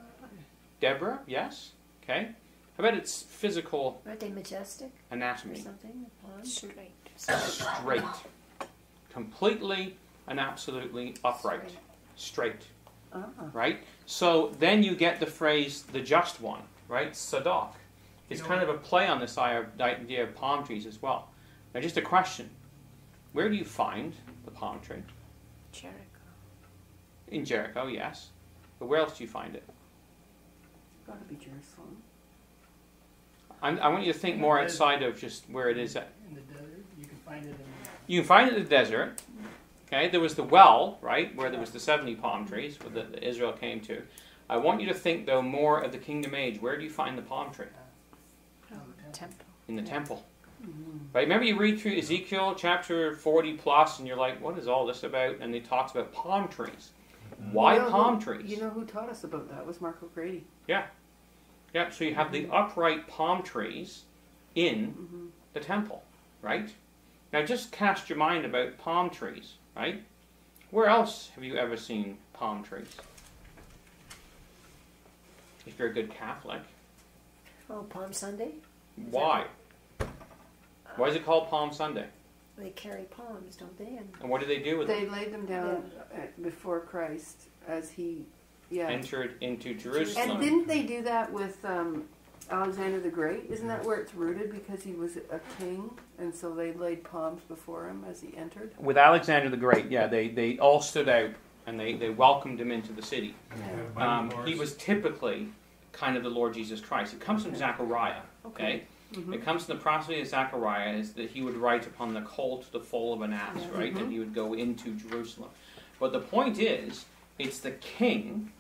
Deborah, yes. Okay. How about its physical Aren't they majestic or anatomy? something? The? Straight. Straight. Completely and absolutely upright. Straight. Ah, Right? So then you get the phrase the just one, right? Sadok. It's kind of a play on this idea of palm trees as well. Now, just a question where do you find the palm tree? Jericho. In Jericho, yes. But where else do you find it? gotta be Jerusalem. I'm, I want you to think more outside of just where it is at. In the desert, you can find it in. You can find it in the desert. Okay, there was the well, right, where there was the 70 palm trees that that Israel came to. I want you to think, though, more of the kingdom age. Where do you find the palm tree? on the temple. Temple. In the temple. Mhm. Right? Remember you read through Ezekiel chapter 40 plus, and you're like, what is all this about? And he talks about palm trees. Why You know who- palm trees? You know who taught us about that? Was Mark O'Grady. Yeah, so you have the upright palm trees in Mm-hmm. the temple, right? Now just cast your mind about palm trees, right? Where else have you ever seen palm trees? If you're a good Catholic. Oh, Palm Sunday? Why? Why is it called Palm Sunday? They carry palms, don't they? And And what do they do with them? They laid them down at, before Christ as he, yeah. Entered into Jerusalem. And didn't they do that with um, Alexander the Great? Isn't that where it's rooted? Because he was a king, and so they laid palms before him as he entered. With Alexander the Great, yeah, they, they all stood out and they, they welcomed him into the city. Um, he was typically kind of the Lord Jesus Christ. It comes from Zechariah. Okay, Mhm. it comes from the prophecy of Zechariah is that he would write upon the colt the foal of an ass, Yeah. right, Mhm. and he would go into Jerusalem. But the point is, it's the king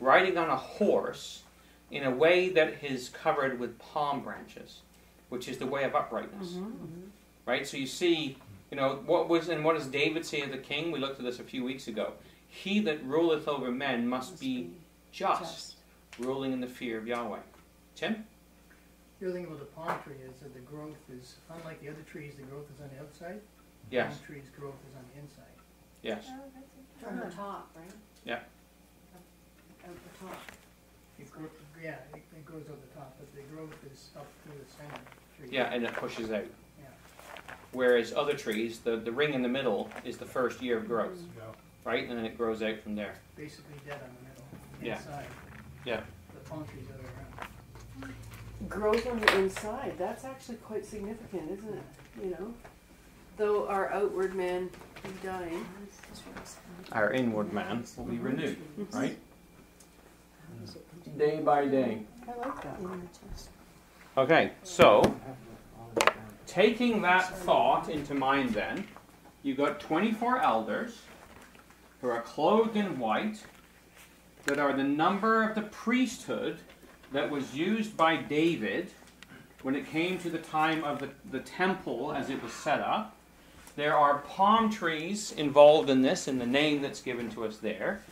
riding on a horse in a way that is covered with palm branches, which is the way of uprightness Mhm. right? So you see, you know, what was and what does David say of the king? We looked at this a few weeks ago. He that ruleth over men must be just, ruling in the fear of Yahweh. Tim? The other thing about the palm tree is that the growth is, unlike the other trees, the growth is on the outside. Yes. Palm tree's growth is on the inside. Yes. Oh, that's. From the top, right? Yeah. Out the top. It grows, yeah, it, it grows out the top, but the growth is up through the center tree. Yeah, and it pushes out. Yeah. Whereas other trees, the, the ring in the middle is the first year of growth, Yeah. right? And then it grows out from there. Basically dead on the middle, the Yeah. inside. Yeah. The palm tree's are around. Growth on the inside. That's actually quite significant, isn't it? You know, though our outward man is dying. Our inward man will be renewed, right? Mhm. Day by day. I like that. Okay, so taking that thought into mind, then, you've got 24 elders who are clothed in white, that are the number of the priesthood that was used by David when it came to the time of the, the temple as it was set up. There are palm trees involved in this, in the name that's given to us there.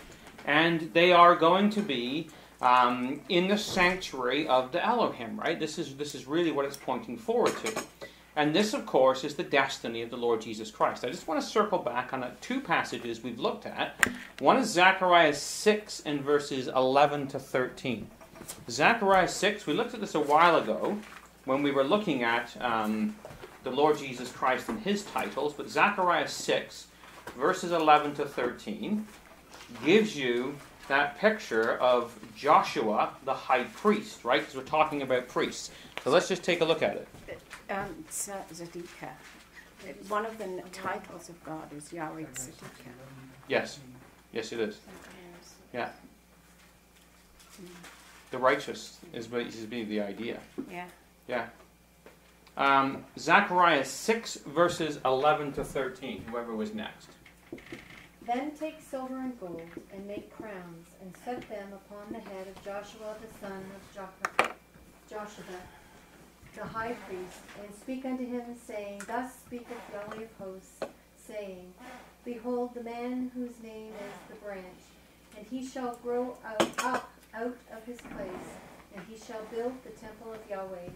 And they are going to be um, in the sanctuary of the Elohim, right? This is, this is really what it's pointing forward to. And this, of course, is the destiny of the Lord Jesus Christ. I just want to circle back on two passages we've looked at. One is Zechariah 6 and verses 11 to 13. Zechariah 6, we looked at this a while ago when we were looking at um, the Lord Jesus Christ and his titles, but Zechariah 6, verses 11 to 13, gives you that picture of Joshua, the high priest, right? Because we're talking about priests. So let's just take a look at it. Um, Z- Zadika. One of the titles of God is Yahweh Zadika. Yes. Yes, it is. Yeah. The righteous is what is be the idea. Yeah. Yeah. Um, Zechariah 6, verses 11 to 13. Whoever was next. Then take silver and gold, and make crowns, and set them upon the head of Joshua the son of Jo- Joshua, the high priest, and speak unto him, saying, Thus speaketh Yahweh of hosts, saying, Behold, the man whose name is the branch, and he shall grow up out of his place, and he shall build the temple of Yahweh.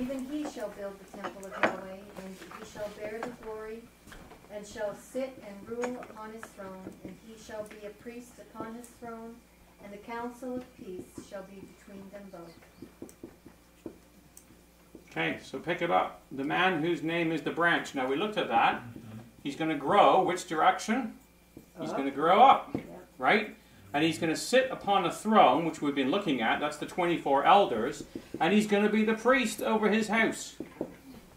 Even he shall build the temple of Yahweh, and he shall bear the glory and shall sit and rule upon his throne, and he shall be a priest upon his throne, and the counsel of peace shall be between them both. Okay, so pick it up. The man whose name is the branch. Now we looked at that. Mm-hmm. He's going to grow. Which direction? He's going to grow up, right? And he's going to sit upon a throne, which we've been looking at. That's the 24 elders. And he's going to be the priest over his house.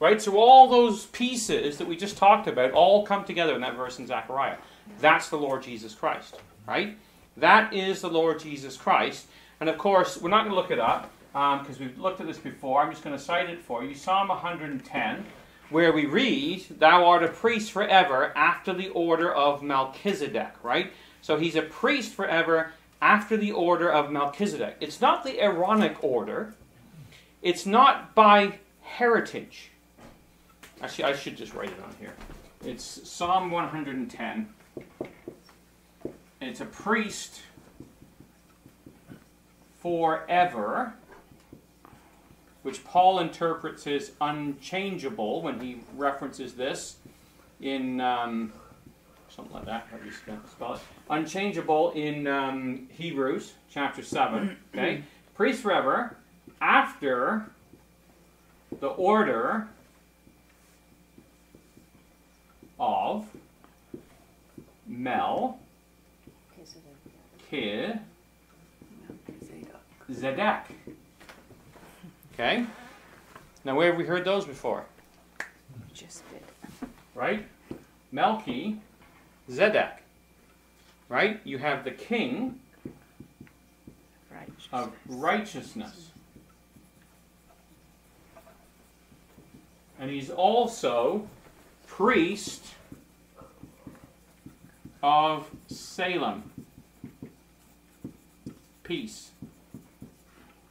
Right? So all those pieces that we just talked about all come together in that verse in Zechariah. That's the Lord Jesus Christ. Right? That is the Lord Jesus Christ. And of course, we're not going to look it up, um, because we've looked at this before. I'm just going to cite it for you. Psalm 110, where we read, Thou art a priest forever after the order of Melchizedek, right? So he's a priest forever after the order of Melchizedek. It's not the Aaronic order, it's not by heritage. Actually, I should just write it on here. It's Psalm 110. It's a priest forever, which Paul interprets as unchangeable when he references this in um, something like that. How do you spell it? Unchangeable in um, Hebrews chapter 7. Okay? priest forever after the order of Mel Kid Zedek. Okay? Now, where have we heard those before? Just did. Right? Melchi Zedek. Right? You have the king Right. of righteousness. And he's also priest of Salem. Peace.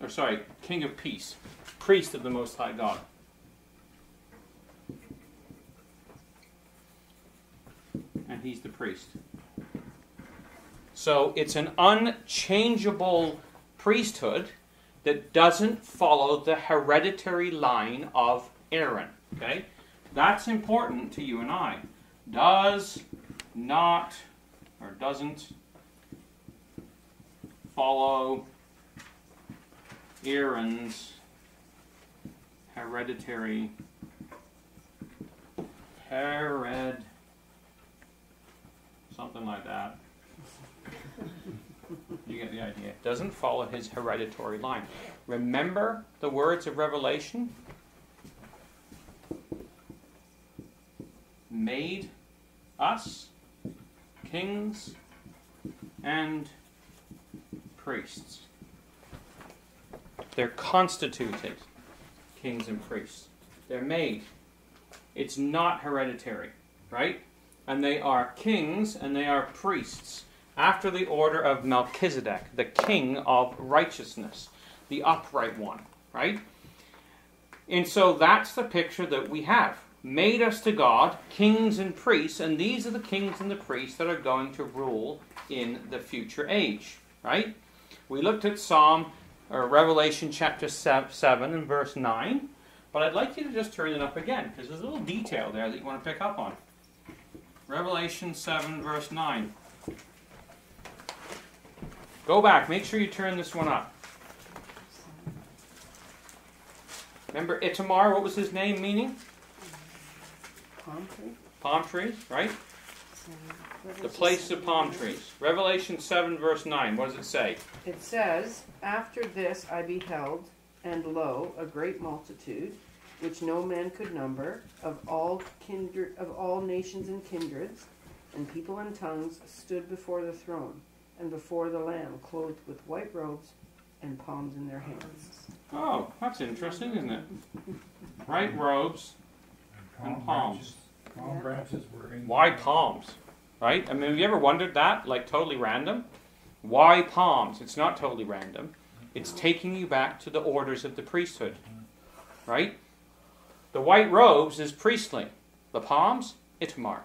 Or sorry, king of peace. Priest of the Most High God. And he's the priest. So it's an unchangeable priesthood that doesn't follow the hereditary line of Aaron. Okay? That's important to you and I. Does not or doesn't follow Aaron's hereditary hered something like that. You get the idea. Doesn't follow his hereditary line. Remember the words of Revelation? Made us kings and priests. They're constituted kings and priests. They're made. It's not hereditary, right? And they are kings and they are priests after the order of Melchizedek, the king of righteousness, the upright one, right? And so that's the picture that we have. Made us to God, kings and priests, and these are the kings and the priests that are going to rule in the future age, right? We looked at Psalm or Revelation chapter 7 and verse 9, but I'd like you to just turn it up again because there's a little detail there that you want to pick up on. Revelation 7, verse 9. Go back. Make sure you turn this one up. Remember Itamar? What was his name meaning? Palm tree? Palm trees, right? The place of palm trees. Revelation 7, verse 9. What does it say? It says, After this I beheld, and lo, a great multitude, which no man could number, of all kindred, of all nations and kindreds, and people and tongues, stood before the throne, and before the Lamb, clothed with white robes, and palms in their hands. Oh, that's interesting, isn't it? White robes. And palms. branches- Palm branches were in. Why palms? Right? I mean, have you ever wondered that? Like, totally random? Why palms? It's not totally random. It's taking you back to the orders of the priesthood. Right? The white robes is priestly. The palms, Itamar.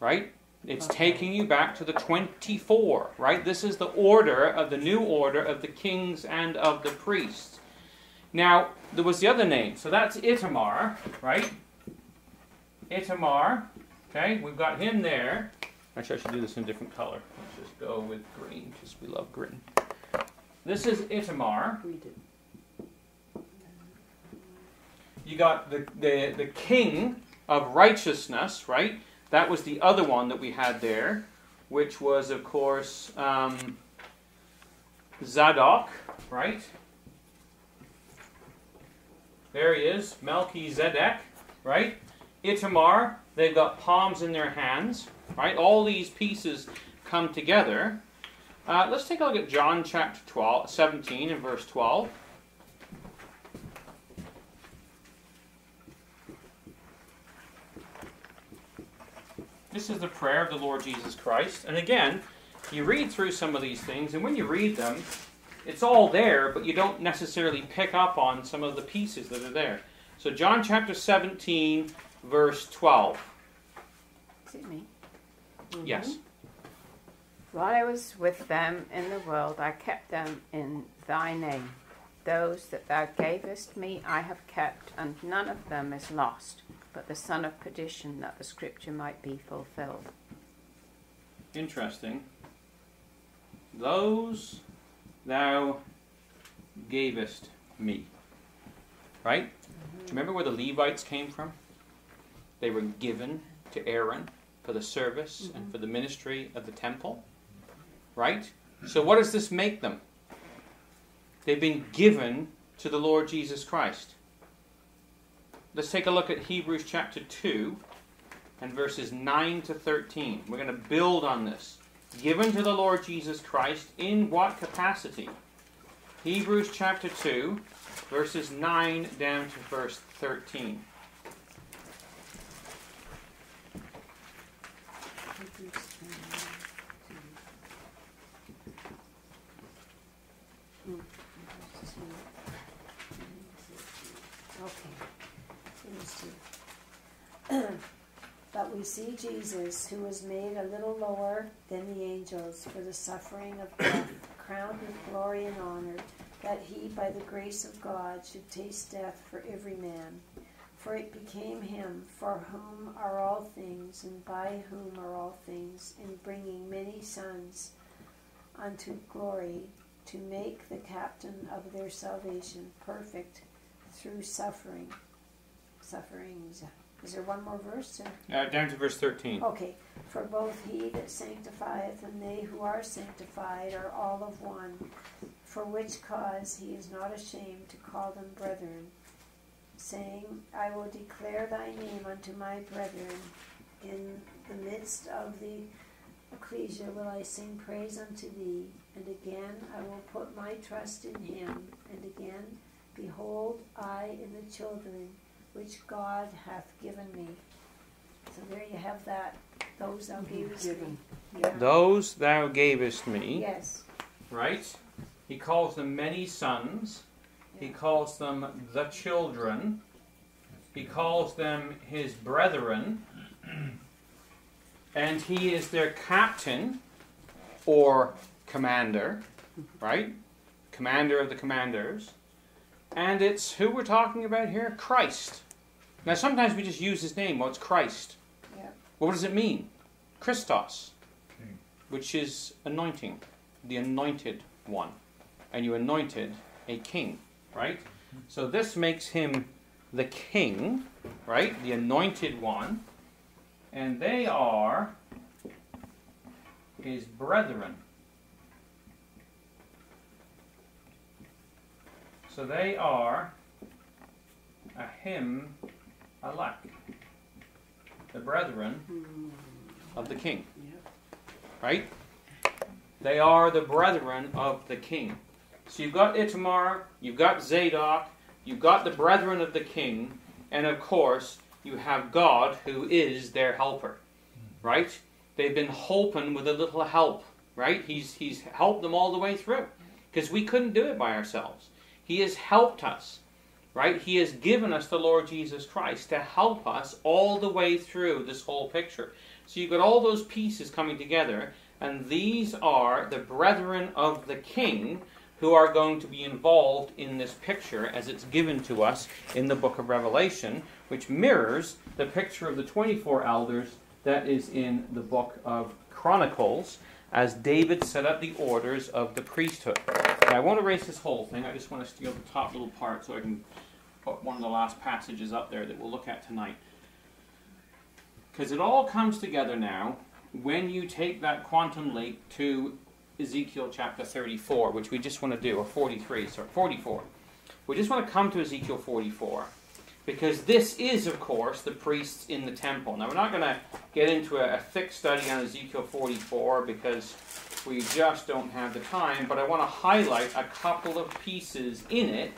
Right? It's taking you back to the 24, right? This is the order of the new order of the kings and of the priests. Now, there was the other name. So that's Itamar, right? Itamar. Okay, we've got him there. Actually, I should do this in a different color. Let's just go with green because we love green. This is Itamar. Read it. You got the, the, the king of righteousness, right? That was the other one that we had there, which was, of course, um, Zadok, right? There he is, Melchizedek, right? Itamar, they've got palms in their hands, right? All these pieces come together. Uh, let's take a look at John chapter 12, 17 and verse 12. This is the prayer of the Lord Jesus Christ. And again, you read through some of these things, and when you read them, it's all there, but you don't necessarily pick up on some of the pieces that are there. So, John chapter 17, verse 12. Is it me? Mm-hmm. Yes. While I was with them in the world, I kept them in thy name. Those that thou gavest me I have kept, and none of them is lost, but the son of perdition, that the scripture might be fulfilled. Interesting. Those thou gavest me. Right? Do you mm-hmm. remember where the Levites came from? They were given to Aaron for the service and mm-hmm. for the ministry of the temple. Right? So, what does this make them? They've been given to the Lord Jesus Christ. Let's take a look at Hebrews chapter 2 and verses 9 to 13. We're going to build on this. Given to the Lord Jesus Christ in what capacity? Hebrews chapter 2, verses 9 down to verse 13. But we see Jesus, who was made a little lower than the angels for the suffering of death, crowned with glory and honor, that he, by the grace of God, should taste death for every man. For it became him, for whom are all things, and by whom are all things, in bringing many sons unto glory, to make the captain of their salvation perfect through suffering. Sufferings. Is there one more verse? Or? Uh, down to verse 13. Okay, for both he that sanctifieth and they who are sanctified are all of one, for which cause he is not ashamed to call them brethren, saying, I will declare thy name unto my brethren. In the midst of the ecclesia will I sing praise unto thee, and again I will put my trust in him, and again, behold, I and the children which God hath given me. So there you have that. Those thou gavest Given. me. Yeah. Those thou gavest me, Yes. right? He calls them many sons. He calls them the children. He calls them his brethren. And he is their captain or commander, right? Commander of the commanders. And it's who we're talking about here? Christ. Now, sometimes we just use his name. Well, it's Christ. Yeah. What does it mean? Christos, King. which is anointing, the anointed one. And you anointed a king, right? So this makes him the king, right? The anointed one. And they are his brethren. So they are a him alak, the brethren of the king, right? They are the brethren of the king. So you've got Itamar, you've got Zadok, you've got the brethren of the king, and of course you have God who is their helper, right? They've been hoping with a little help, right? He's he's helped them all the way through because we couldn't do it by ourselves. He has helped us, right? He has given us the Lord Jesus Christ to help us all the way through this whole picture. So you've got all those pieces coming together, and these are the brethren of the king who are going to be involved in this picture as it's given to us in the book of Revelation, which mirrors the picture of the 24 elders that is in the book of Chronicles as David set up the orders of the priesthood. I won't erase this whole thing, I just want to steal the top little part so I can put one of the last passages up there that we'll look at tonight. Because it all comes together now when you take that quantum leap to Ezekiel chapter 34, which we just want to do, or 43, sorry, 44. We just want to come to Ezekiel 44 because this is, of course, the priests in the temple. Now, we're not going to get into a, a thick study on Ezekiel 44 because we just don't have the time, but I want to highlight a couple of pieces in it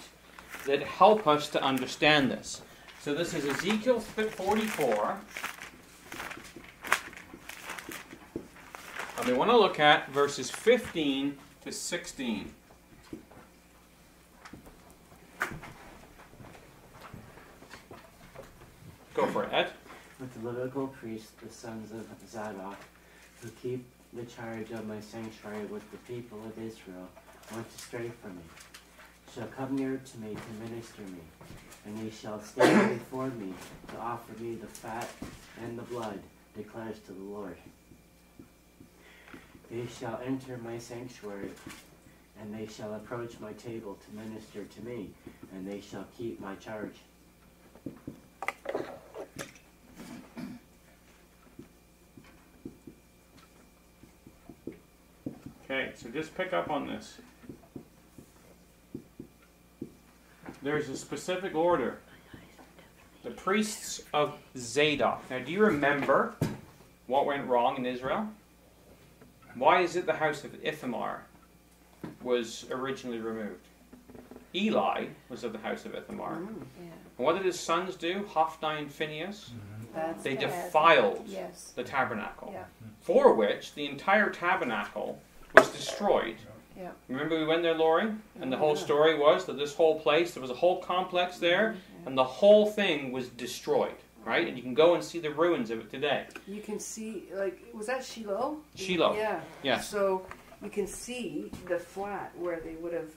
that help us to understand this. So, this is Ezekiel 44. And we want to look at verses 15 to 16. Go for it, Ed. With the Levitical priests, the sons of Zadok, who keep the charge of my sanctuary with the people of Israel, went astray from me, shall come near to me to minister me, and they shall stand before me to offer me the fat and the blood, declares to the Lord. They shall enter my sanctuary, and they shall approach my table to minister to me, and they shall keep my charge. Okay, so just pick up on this. There's a specific order. The priests of Zadok. Now, do you remember what went wrong in Israel? Why is it the house of Ithamar was originally removed? Eli was of the house of Ithamar. Mm, Yeah. And what did his sons do? Hophni and Phinehas? That's They defiled Yes. the tabernacle, Yeah. for which the entire tabernacle was destroyed. Yeah. Remember we went there, Lori? And the oh, whole story was that this whole place, there was a whole complex mm-hmm, there, and the whole thing was destroyed, right? And you can go and see the ruins of it today. You can see, like, was that Shiloh? Shiloh. Yeah. Yes. So you can see the flat where they would have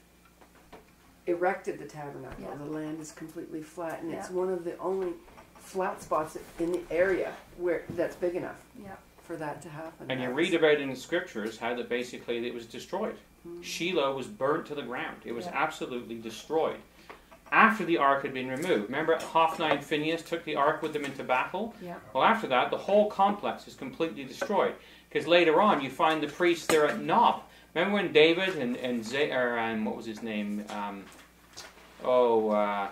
erected the tabernacle. Yeah. The land is completely flat, and it's one of the only flat spots in the area where that's big enough Yeah. for that to happen. And you read about it in the scriptures how that basically it was destroyed. Shiloh was burnt to the ground. It was Yeah. absolutely destroyed. After the ark had been removed. Remember Hophni and Phinehas took the ark with them into battle? Yeah. Well, after that, the whole complex is completely destroyed. Because later on, you find the priests there at Nob. Remember when David and and, Z- or, um, what was his name? Um, oh, uh,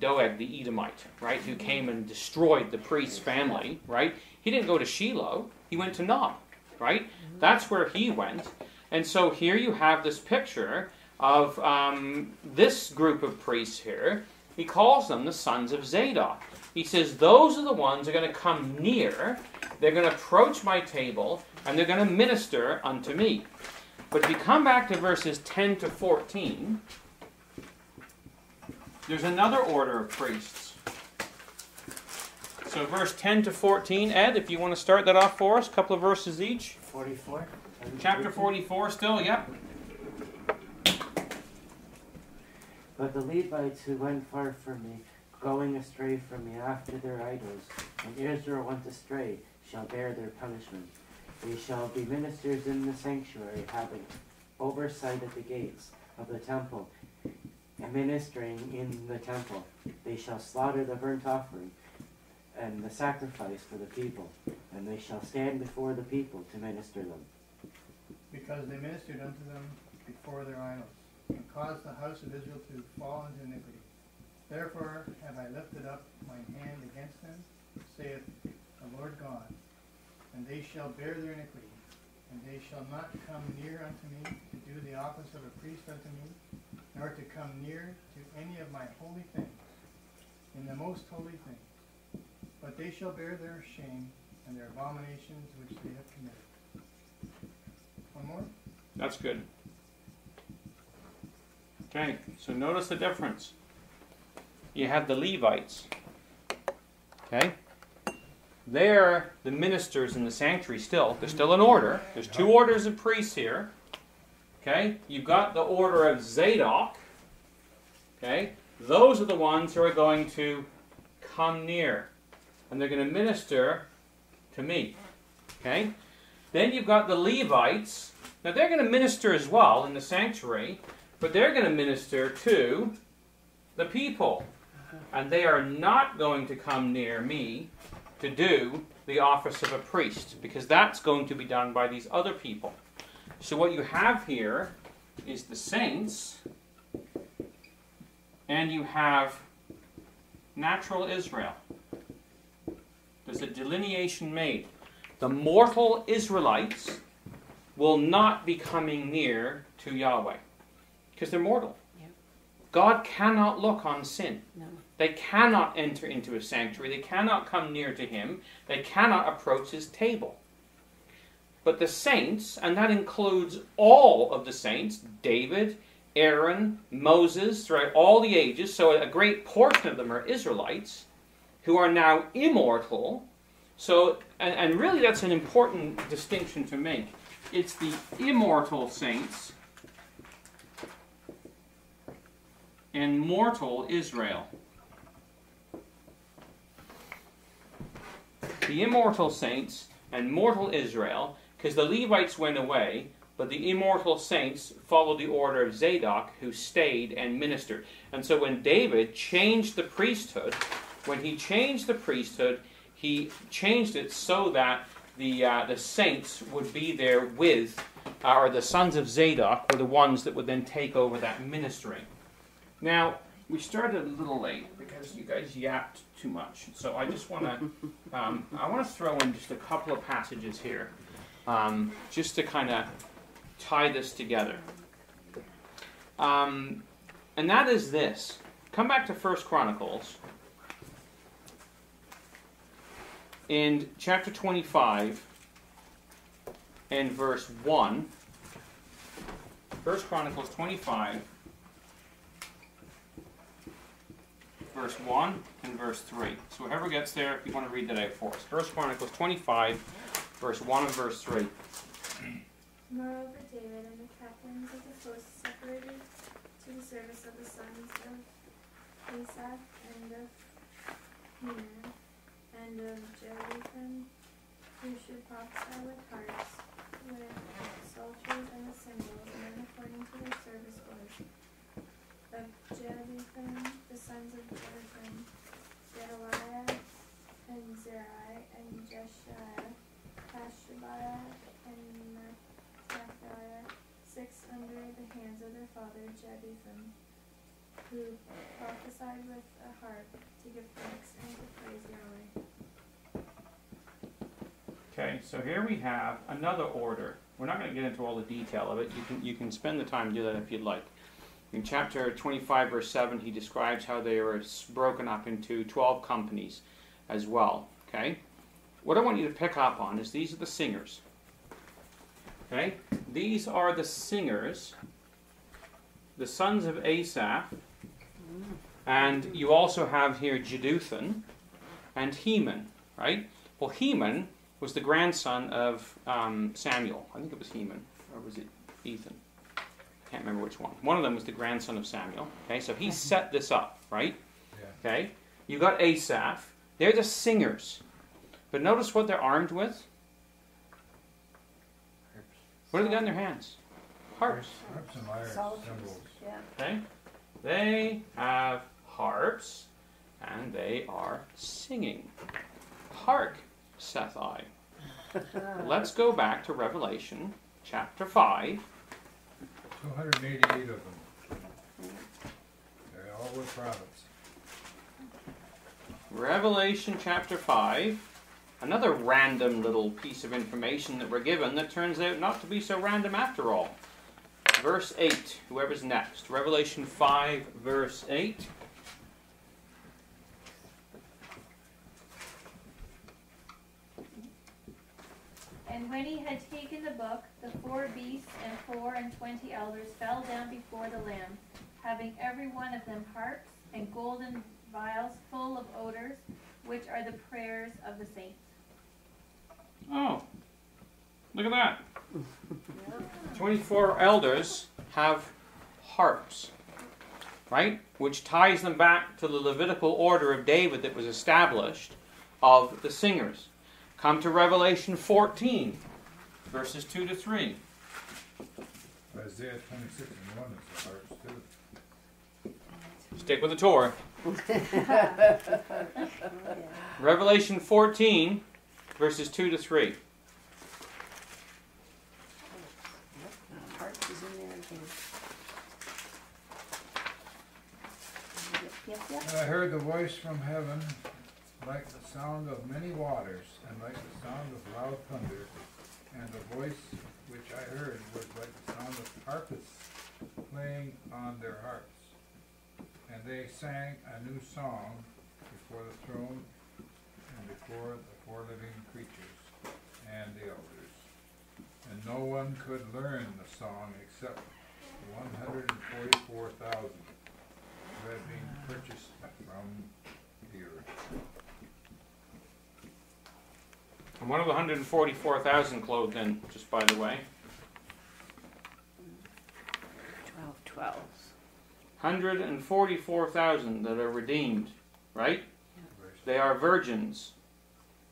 Doeg the Edomite, right? Who came and destroyed the priest's family, right? He didn't go to Shiloh. He went to Nob, right? That's where he went. And so here you have this picture of um, this group of priests here. He calls them the sons of Zadok. He says, Those are the ones that are going to come near, they're going to approach my table, and they're going to minister unto me. But if you come back to verses 10 to 14, there's another order of priests. So, verse 10 to 14, Ed, if you want to start that off for us, a couple of verses each. 44? Chapter 44 still, yep. But the Levites who went far from me, going astray from me after their idols, and Israel went astray, shall bear their punishment. They shall be ministers in the sanctuary, having oversight at the gates of the temple, and ministering in the temple. They shall slaughter the burnt offering and the sacrifice for the people, and they shall stand before the people to minister them. Because they ministered unto them before their idols, and caused the house of Israel to fall into iniquity. Therefore have I lifted up mine hand against them, saith the Lord God, and they shall bear their iniquity, and they shall not come near unto me to do the office of a priest unto me, nor to come near to any of my holy things, in the most holy things. But they shall bear their shame and their abominations which they have committed. One more? That's good. Okay, so notice the difference. You have the Levites. Okay? They're the ministers in the sanctuary still. They're still in order. There's two orders of priests here. Okay? You've got the order of Zadok. Okay? Those are the ones who are going to come near. And they're going to minister to me. Okay? Then you've got the Levites. Now they're going to minister as well in the sanctuary, but they're going to minister to the people. Uh-huh. And they are not going to come near me to do the office of a priest, because that's going to be done by these other people. So what you have here is the saints, and you have natural Israel. There's a delineation made. The mortal Israelites will not be coming near to Yahweh because they're mortal. Yeah. God cannot look on sin. No. They cannot enter into a sanctuary. They cannot come near to Him. They cannot approach His table. but the saints, and that includes all of the saints David, Aaron, Moses, throughout all the ages, so a great portion of them are Israelites who are now immortal. So, and, and really that's an important distinction to make. It's the immortal saints and mortal Israel. The immortal saints and mortal Israel, because the Levites went away, but the immortal saints followed the order of Zadok, who stayed and ministered. And so when David changed the priesthood, when he changed the priesthood, he changed it so that the, uh, the saints would be there with, uh, or the sons of Zadok were the ones that would then take over that ministry. Now, we started a little late because you guys yapped too much. So I just want to, um, I want to throw in just a couple of passages here, um, just to kind of tie this together. Um, and that is this. Come back to First Chronicles. In chapter 25 and verse 1. First Chronicles 25 verse 1 and verse 3. So whoever gets there, if you want to read that out for us. First Chronicles 25, verse 1 and verse 3. Moreover, David and the captains of the host separated to the service of the sons of Asaph and of Heman and of Jeduthun, who should prophesy with hearts, with psalteries and with cymbals, and then according to their service was of Jeduthun, the sons of Jeduthun, Gedaliah and Zeri and Jeshaiah, Hashabiah and Mattithiah, six under the hands of their father Jeduthun, who prophesied with a harp to give thanks and to praise Yahweh. Okay, so here we have another order. We're not going to get into all the detail of it. You can, you can spend the time to do that if you'd like. In chapter 25, verse 7, he describes how they were broken up into 12 companies as well. Okay? What I want you to pick up on is these are the singers. Okay? These are the singers, the sons of Asaph, and you also have here Jeduthun and Heman, right? Well, Heman was the grandson of um, Samuel. I think it was Heman, or was it Ethan? I can't remember which one. One of them was the grandson of Samuel. Okay, so he set this up, right? Yeah. Okay, you got Asaph. They're the singers, but notice what they're armed with. What do they got in their hands? Harps. Harps and lyres, yeah. Okay, they have harps, and they are singing. Hark, saith I. Let's go back to Revelation chapter 5. Two hundred and eighty-eight of them. They all were prophets. Revelation chapter 5. Another random little piece of information that we're given that turns out not to be so random after all. Verse 8. Whoever's next. Revelation 5, verse 8. And when he had taken the book, the four beasts and four and twenty elders fell down before the Lamb, having every one of them harps and golden vials full of odors, which are the prayers of the saints. Oh, look at that. 24 elders have harps, right? Which ties them back to the Levitical order of David that was established of the singers. Come to Revelation 14, verses 2 to 3. Isaiah twenty-six and one is the harps too. Stick with the Torah. Revelation 14, verses 2 to 3. Harps is in there again. Yep, yep, yep. And I heard the voice from heaven like the sound of many waters, and like the sound of loud thunder. And the voice which I heard was like the sound of harpists playing on their harps. And they sang a new song before the throne and before the four living creatures and the elders. and no one could learn the song except one hundred and forty-four thousand who had been purchased from the earth. And what are the 144,000 clothed in, just by the way? 12, 12. 144,000 that are redeemed, right? They are virgins.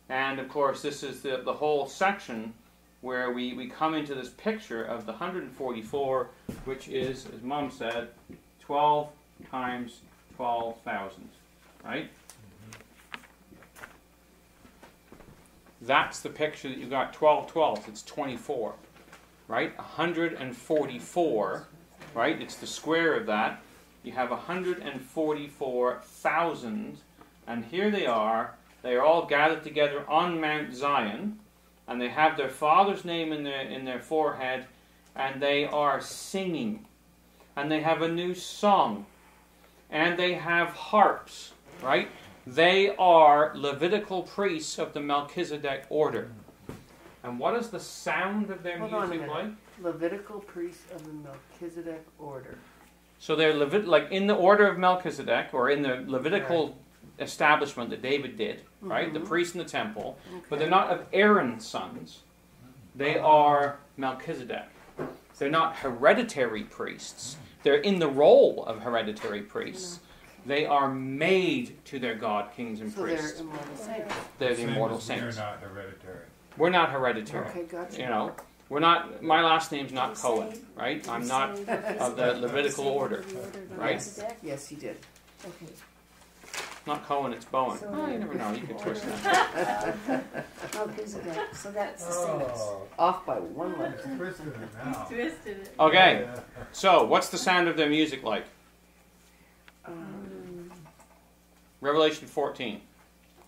And of course, this is the, the whole section where we, we come into this picture of the 144, which is, as Mom said, 12 times 12,000, right? That's the picture that you got 12 12. It's 24, right? 144, right? It's the square of that. You have 144,000, and here they are. They are all gathered together on Mount Zion, and they have their father's name in their, in their forehead, and they are singing. And they have a new song, and they have harps, right? They are Levitical priests of the Melchizedek order. And what is the sound of their Hold music like? Levitical priests of the Melchizedek order. So they're Levit- like in the order of Melchizedek, or in the Levitical establishment that David did, right? The Mhm. priests in the temple, but they're not of Aaron's sons. They are Melchizedek. They're not hereditary priests. They're in the role of hereditary priests. They are made to their God, kings and So they're priests. immortal saints. They're the Same immortal as saints. We're not hereditary. We're not hereditary. Okay, gotcha. You know, we're not. My last name's not Cohen, say- right? I'm not of the Levitical order, order right? Yes, he did. Okay. not Cohen. It's Bowen. So Oh, you never know. You can twist that. of Melchizedek, so that's the saints. Oh, Off by one letter. it's twisted it now. Twisted it. Okay. Yeah. So, what's the sound of their music like? Um, Revelation 14.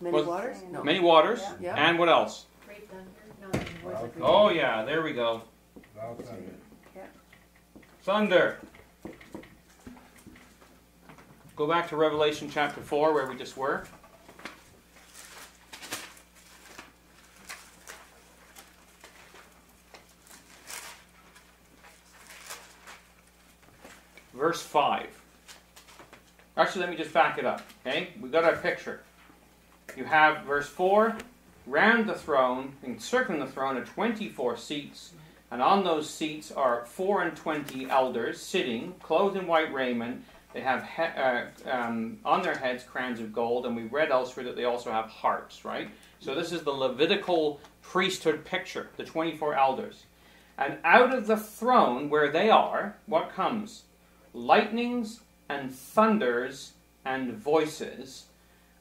many Was- waters? No. Many waters. Yeah. And what else? Great thunder. No, it. Oh yeah, there we go. Loud thunder. Thunder. Go back to Revelation chapter 4 where we just were. Verse 5. Actually, let me just back it up. Okay? We got our picture. You have verse 4 round the throne, encircling the throne, are 24 seats. And on those seats are four and twenty elders sitting, clothed in white raiment. They have he- uh, um, on their heads crowns of gold, and we read elsewhere that they also have harps, right? So this is the Levitical priesthood picture, the 24 elders. And out of the throne where they are, what comes? Lightnings and thunders and voices.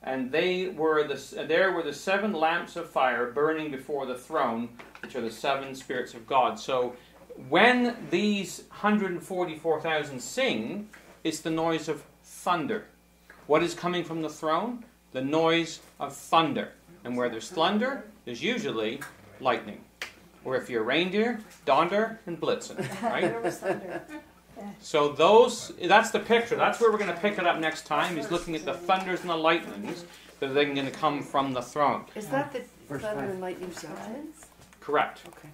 And they were the, there were the seven lamps of fire burning before the throne, which are the seven spirits of God. So when these 144,000 sing, it's the noise of thunder. What is coming from the throne? The noise of thunder. And where there's thunder, there's usually lightning. Or if you're a reindeer, Donder and Blitzen, right? There was thunder. So those that's the picture. That's where we're going to pick it up next time. He's looking at the thunders and the lightnings that are then going to come from the throne. Is that the Verse thunder five. and lightning signs? Correct. Okay.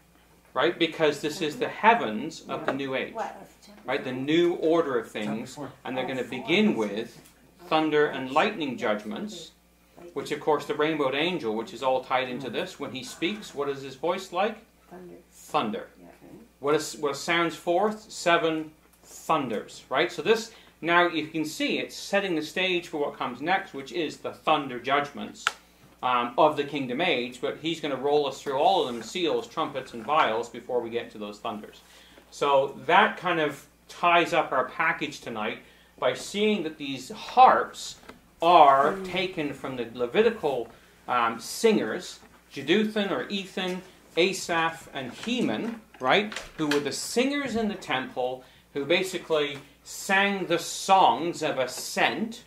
Right? Because this is the heavens of the new age. What? Right? The new order of things. And they're going to begin with thunder and lightning judgments, which of course the rainbowed angel, which is all tied into this, when he speaks, what is his voice like? Thunder. Thunder. Okay. What is what sounds forth? Seven thunders, right? So this now you can see it's setting the stage for what comes next, which is the thunder judgments um, of the kingdom age. But he's going to roll us through all of them: seals, trumpets, and vials before we get to those thunders. So that kind of ties up our package tonight by seeing that these harps are taken from the Levitical um, singers, Jeduthun or Ethan, Asaph, and Heman, right, who were the singers in the temple who basically sang the songs of ascent,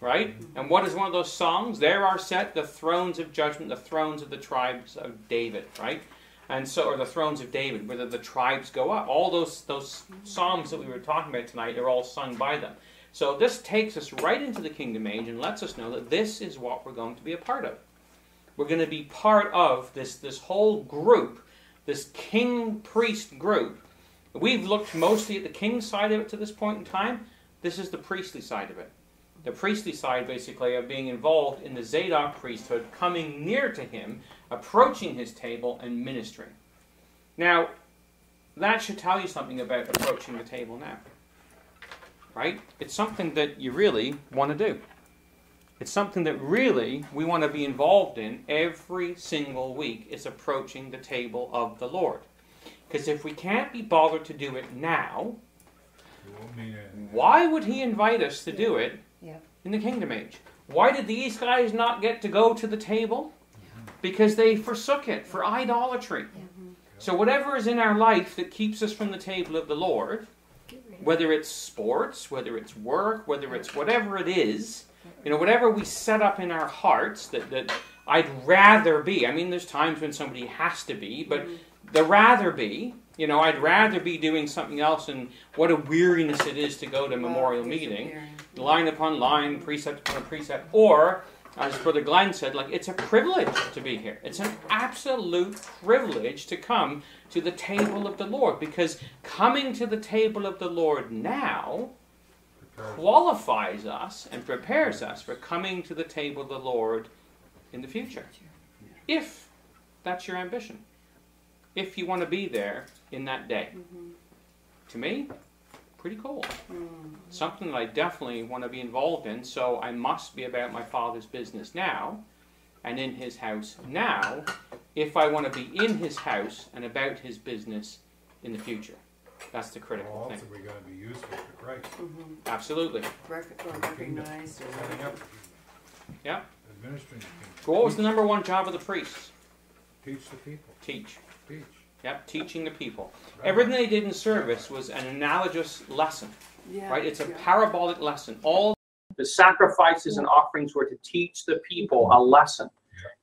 right? And what is one of those songs? There are set the thrones of judgment, the thrones of the tribes of David, right? And so, or the thrones of David, whether the tribes go up. All those those psalms that we were talking about tonight are all sung by them. So this takes us right into the kingdom age and lets us know that this is what we're going to be a part of. We're going to be part of this this whole group this king priest group. We've looked mostly at the king's side of it to this point in time. This is the priestly side of it. The priestly side, basically, of being involved in the Zadok priesthood, coming near to him, approaching his table, and ministering. Now, that should tell you something about approaching the table now. Right? It's something that you really want to do. It's something that really we want to be involved in every single week is approaching the table of the Lord. Because if we can't be bothered to do it now, It won't mean anything. why would he invite us to do it Yeah. in the kingdom age? Why did these guys not get to go to the table? Mm-hmm. Because they forsook it for idolatry. So, whatever is in our life that keeps us from the table of the Lord, whether it's sports, whether it's work, whether it's whatever it is, you know, whatever we set up in our hearts that, that I'd rather be. I mean, there's times when somebody has to be, but mm-hmm. The rather be, you know, I'd rather be doing something else, and what a weariness it is to go to a memorial meeting, line upon line, precept upon precept, or as Brother Glenn said, like it's a privilege to be here. It's an absolute privilege to come to the table of the Lord because coming to the table of the Lord now qualifies us and prepares us for coming to the table of the Lord in the future. If that's your ambition. If you want to be there in that day. Mm-hmm. To me, pretty cool. Mm-hmm. Something that I definitely want to be involved in, so I must be about my father's business now and in his house now if I want to be in his house and about his business in the future. That's the critical Well, thing. also, we're gonna be useful to Christ. Mm-hmm. Absolutely. Recognized or whatever. Yeah. Administering the kingdom. What was the number one job of the priests? Teach the people. Teach. Teach. Yep, teaching the people. Right. Everything they did in service was an analogous lesson, Yeah. right? It's a yeah. parabolic lesson. All the sacrifices and offerings were to teach the people a lesson.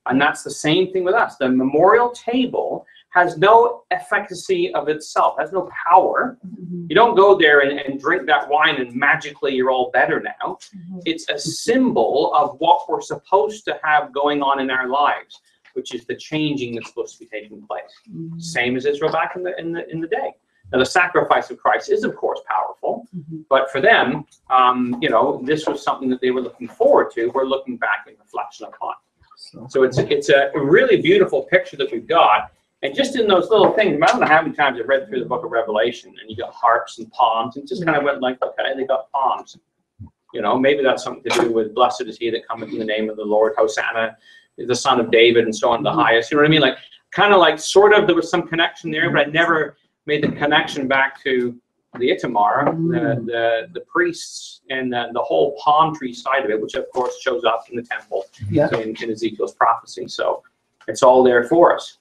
And that's the same thing with us. The memorial table has no efficacy of itself, has no power. Mm-hmm. You don't go there and, and drink that wine and magically you're all better now. Mm-hmm. It's a symbol of what we're supposed to have going on in our lives, which is the changing that's supposed to be taking place. Same as Israel back in the in the in the day. Now the sacrifice of Christ is of course powerful, but for them, um, you know, this was something that they were looking forward to. We're looking back in reflection upon. So it's it's a really beautiful picture that we've got. And just in those little things, I don't know how many times I've read through the book of Revelation, and you got harps and palms, and just kind of went like, okay, they got palms. You know, maybe that's something to do with blessed is he that cometh in the name of the Lord, Hosanna, the son of David, and so on, the mm-hmm. highest. You know what I mean? Like, kind of like, sort of, there was some connection there, but I mm-hmm. never made the connection back to the Itamar, the, mm-hmm. the, the priests, and the, the whole palm tree side of it, which of course shows up in the temple Yeah. in, in Ezekiel's prophecy. So it's all there for us.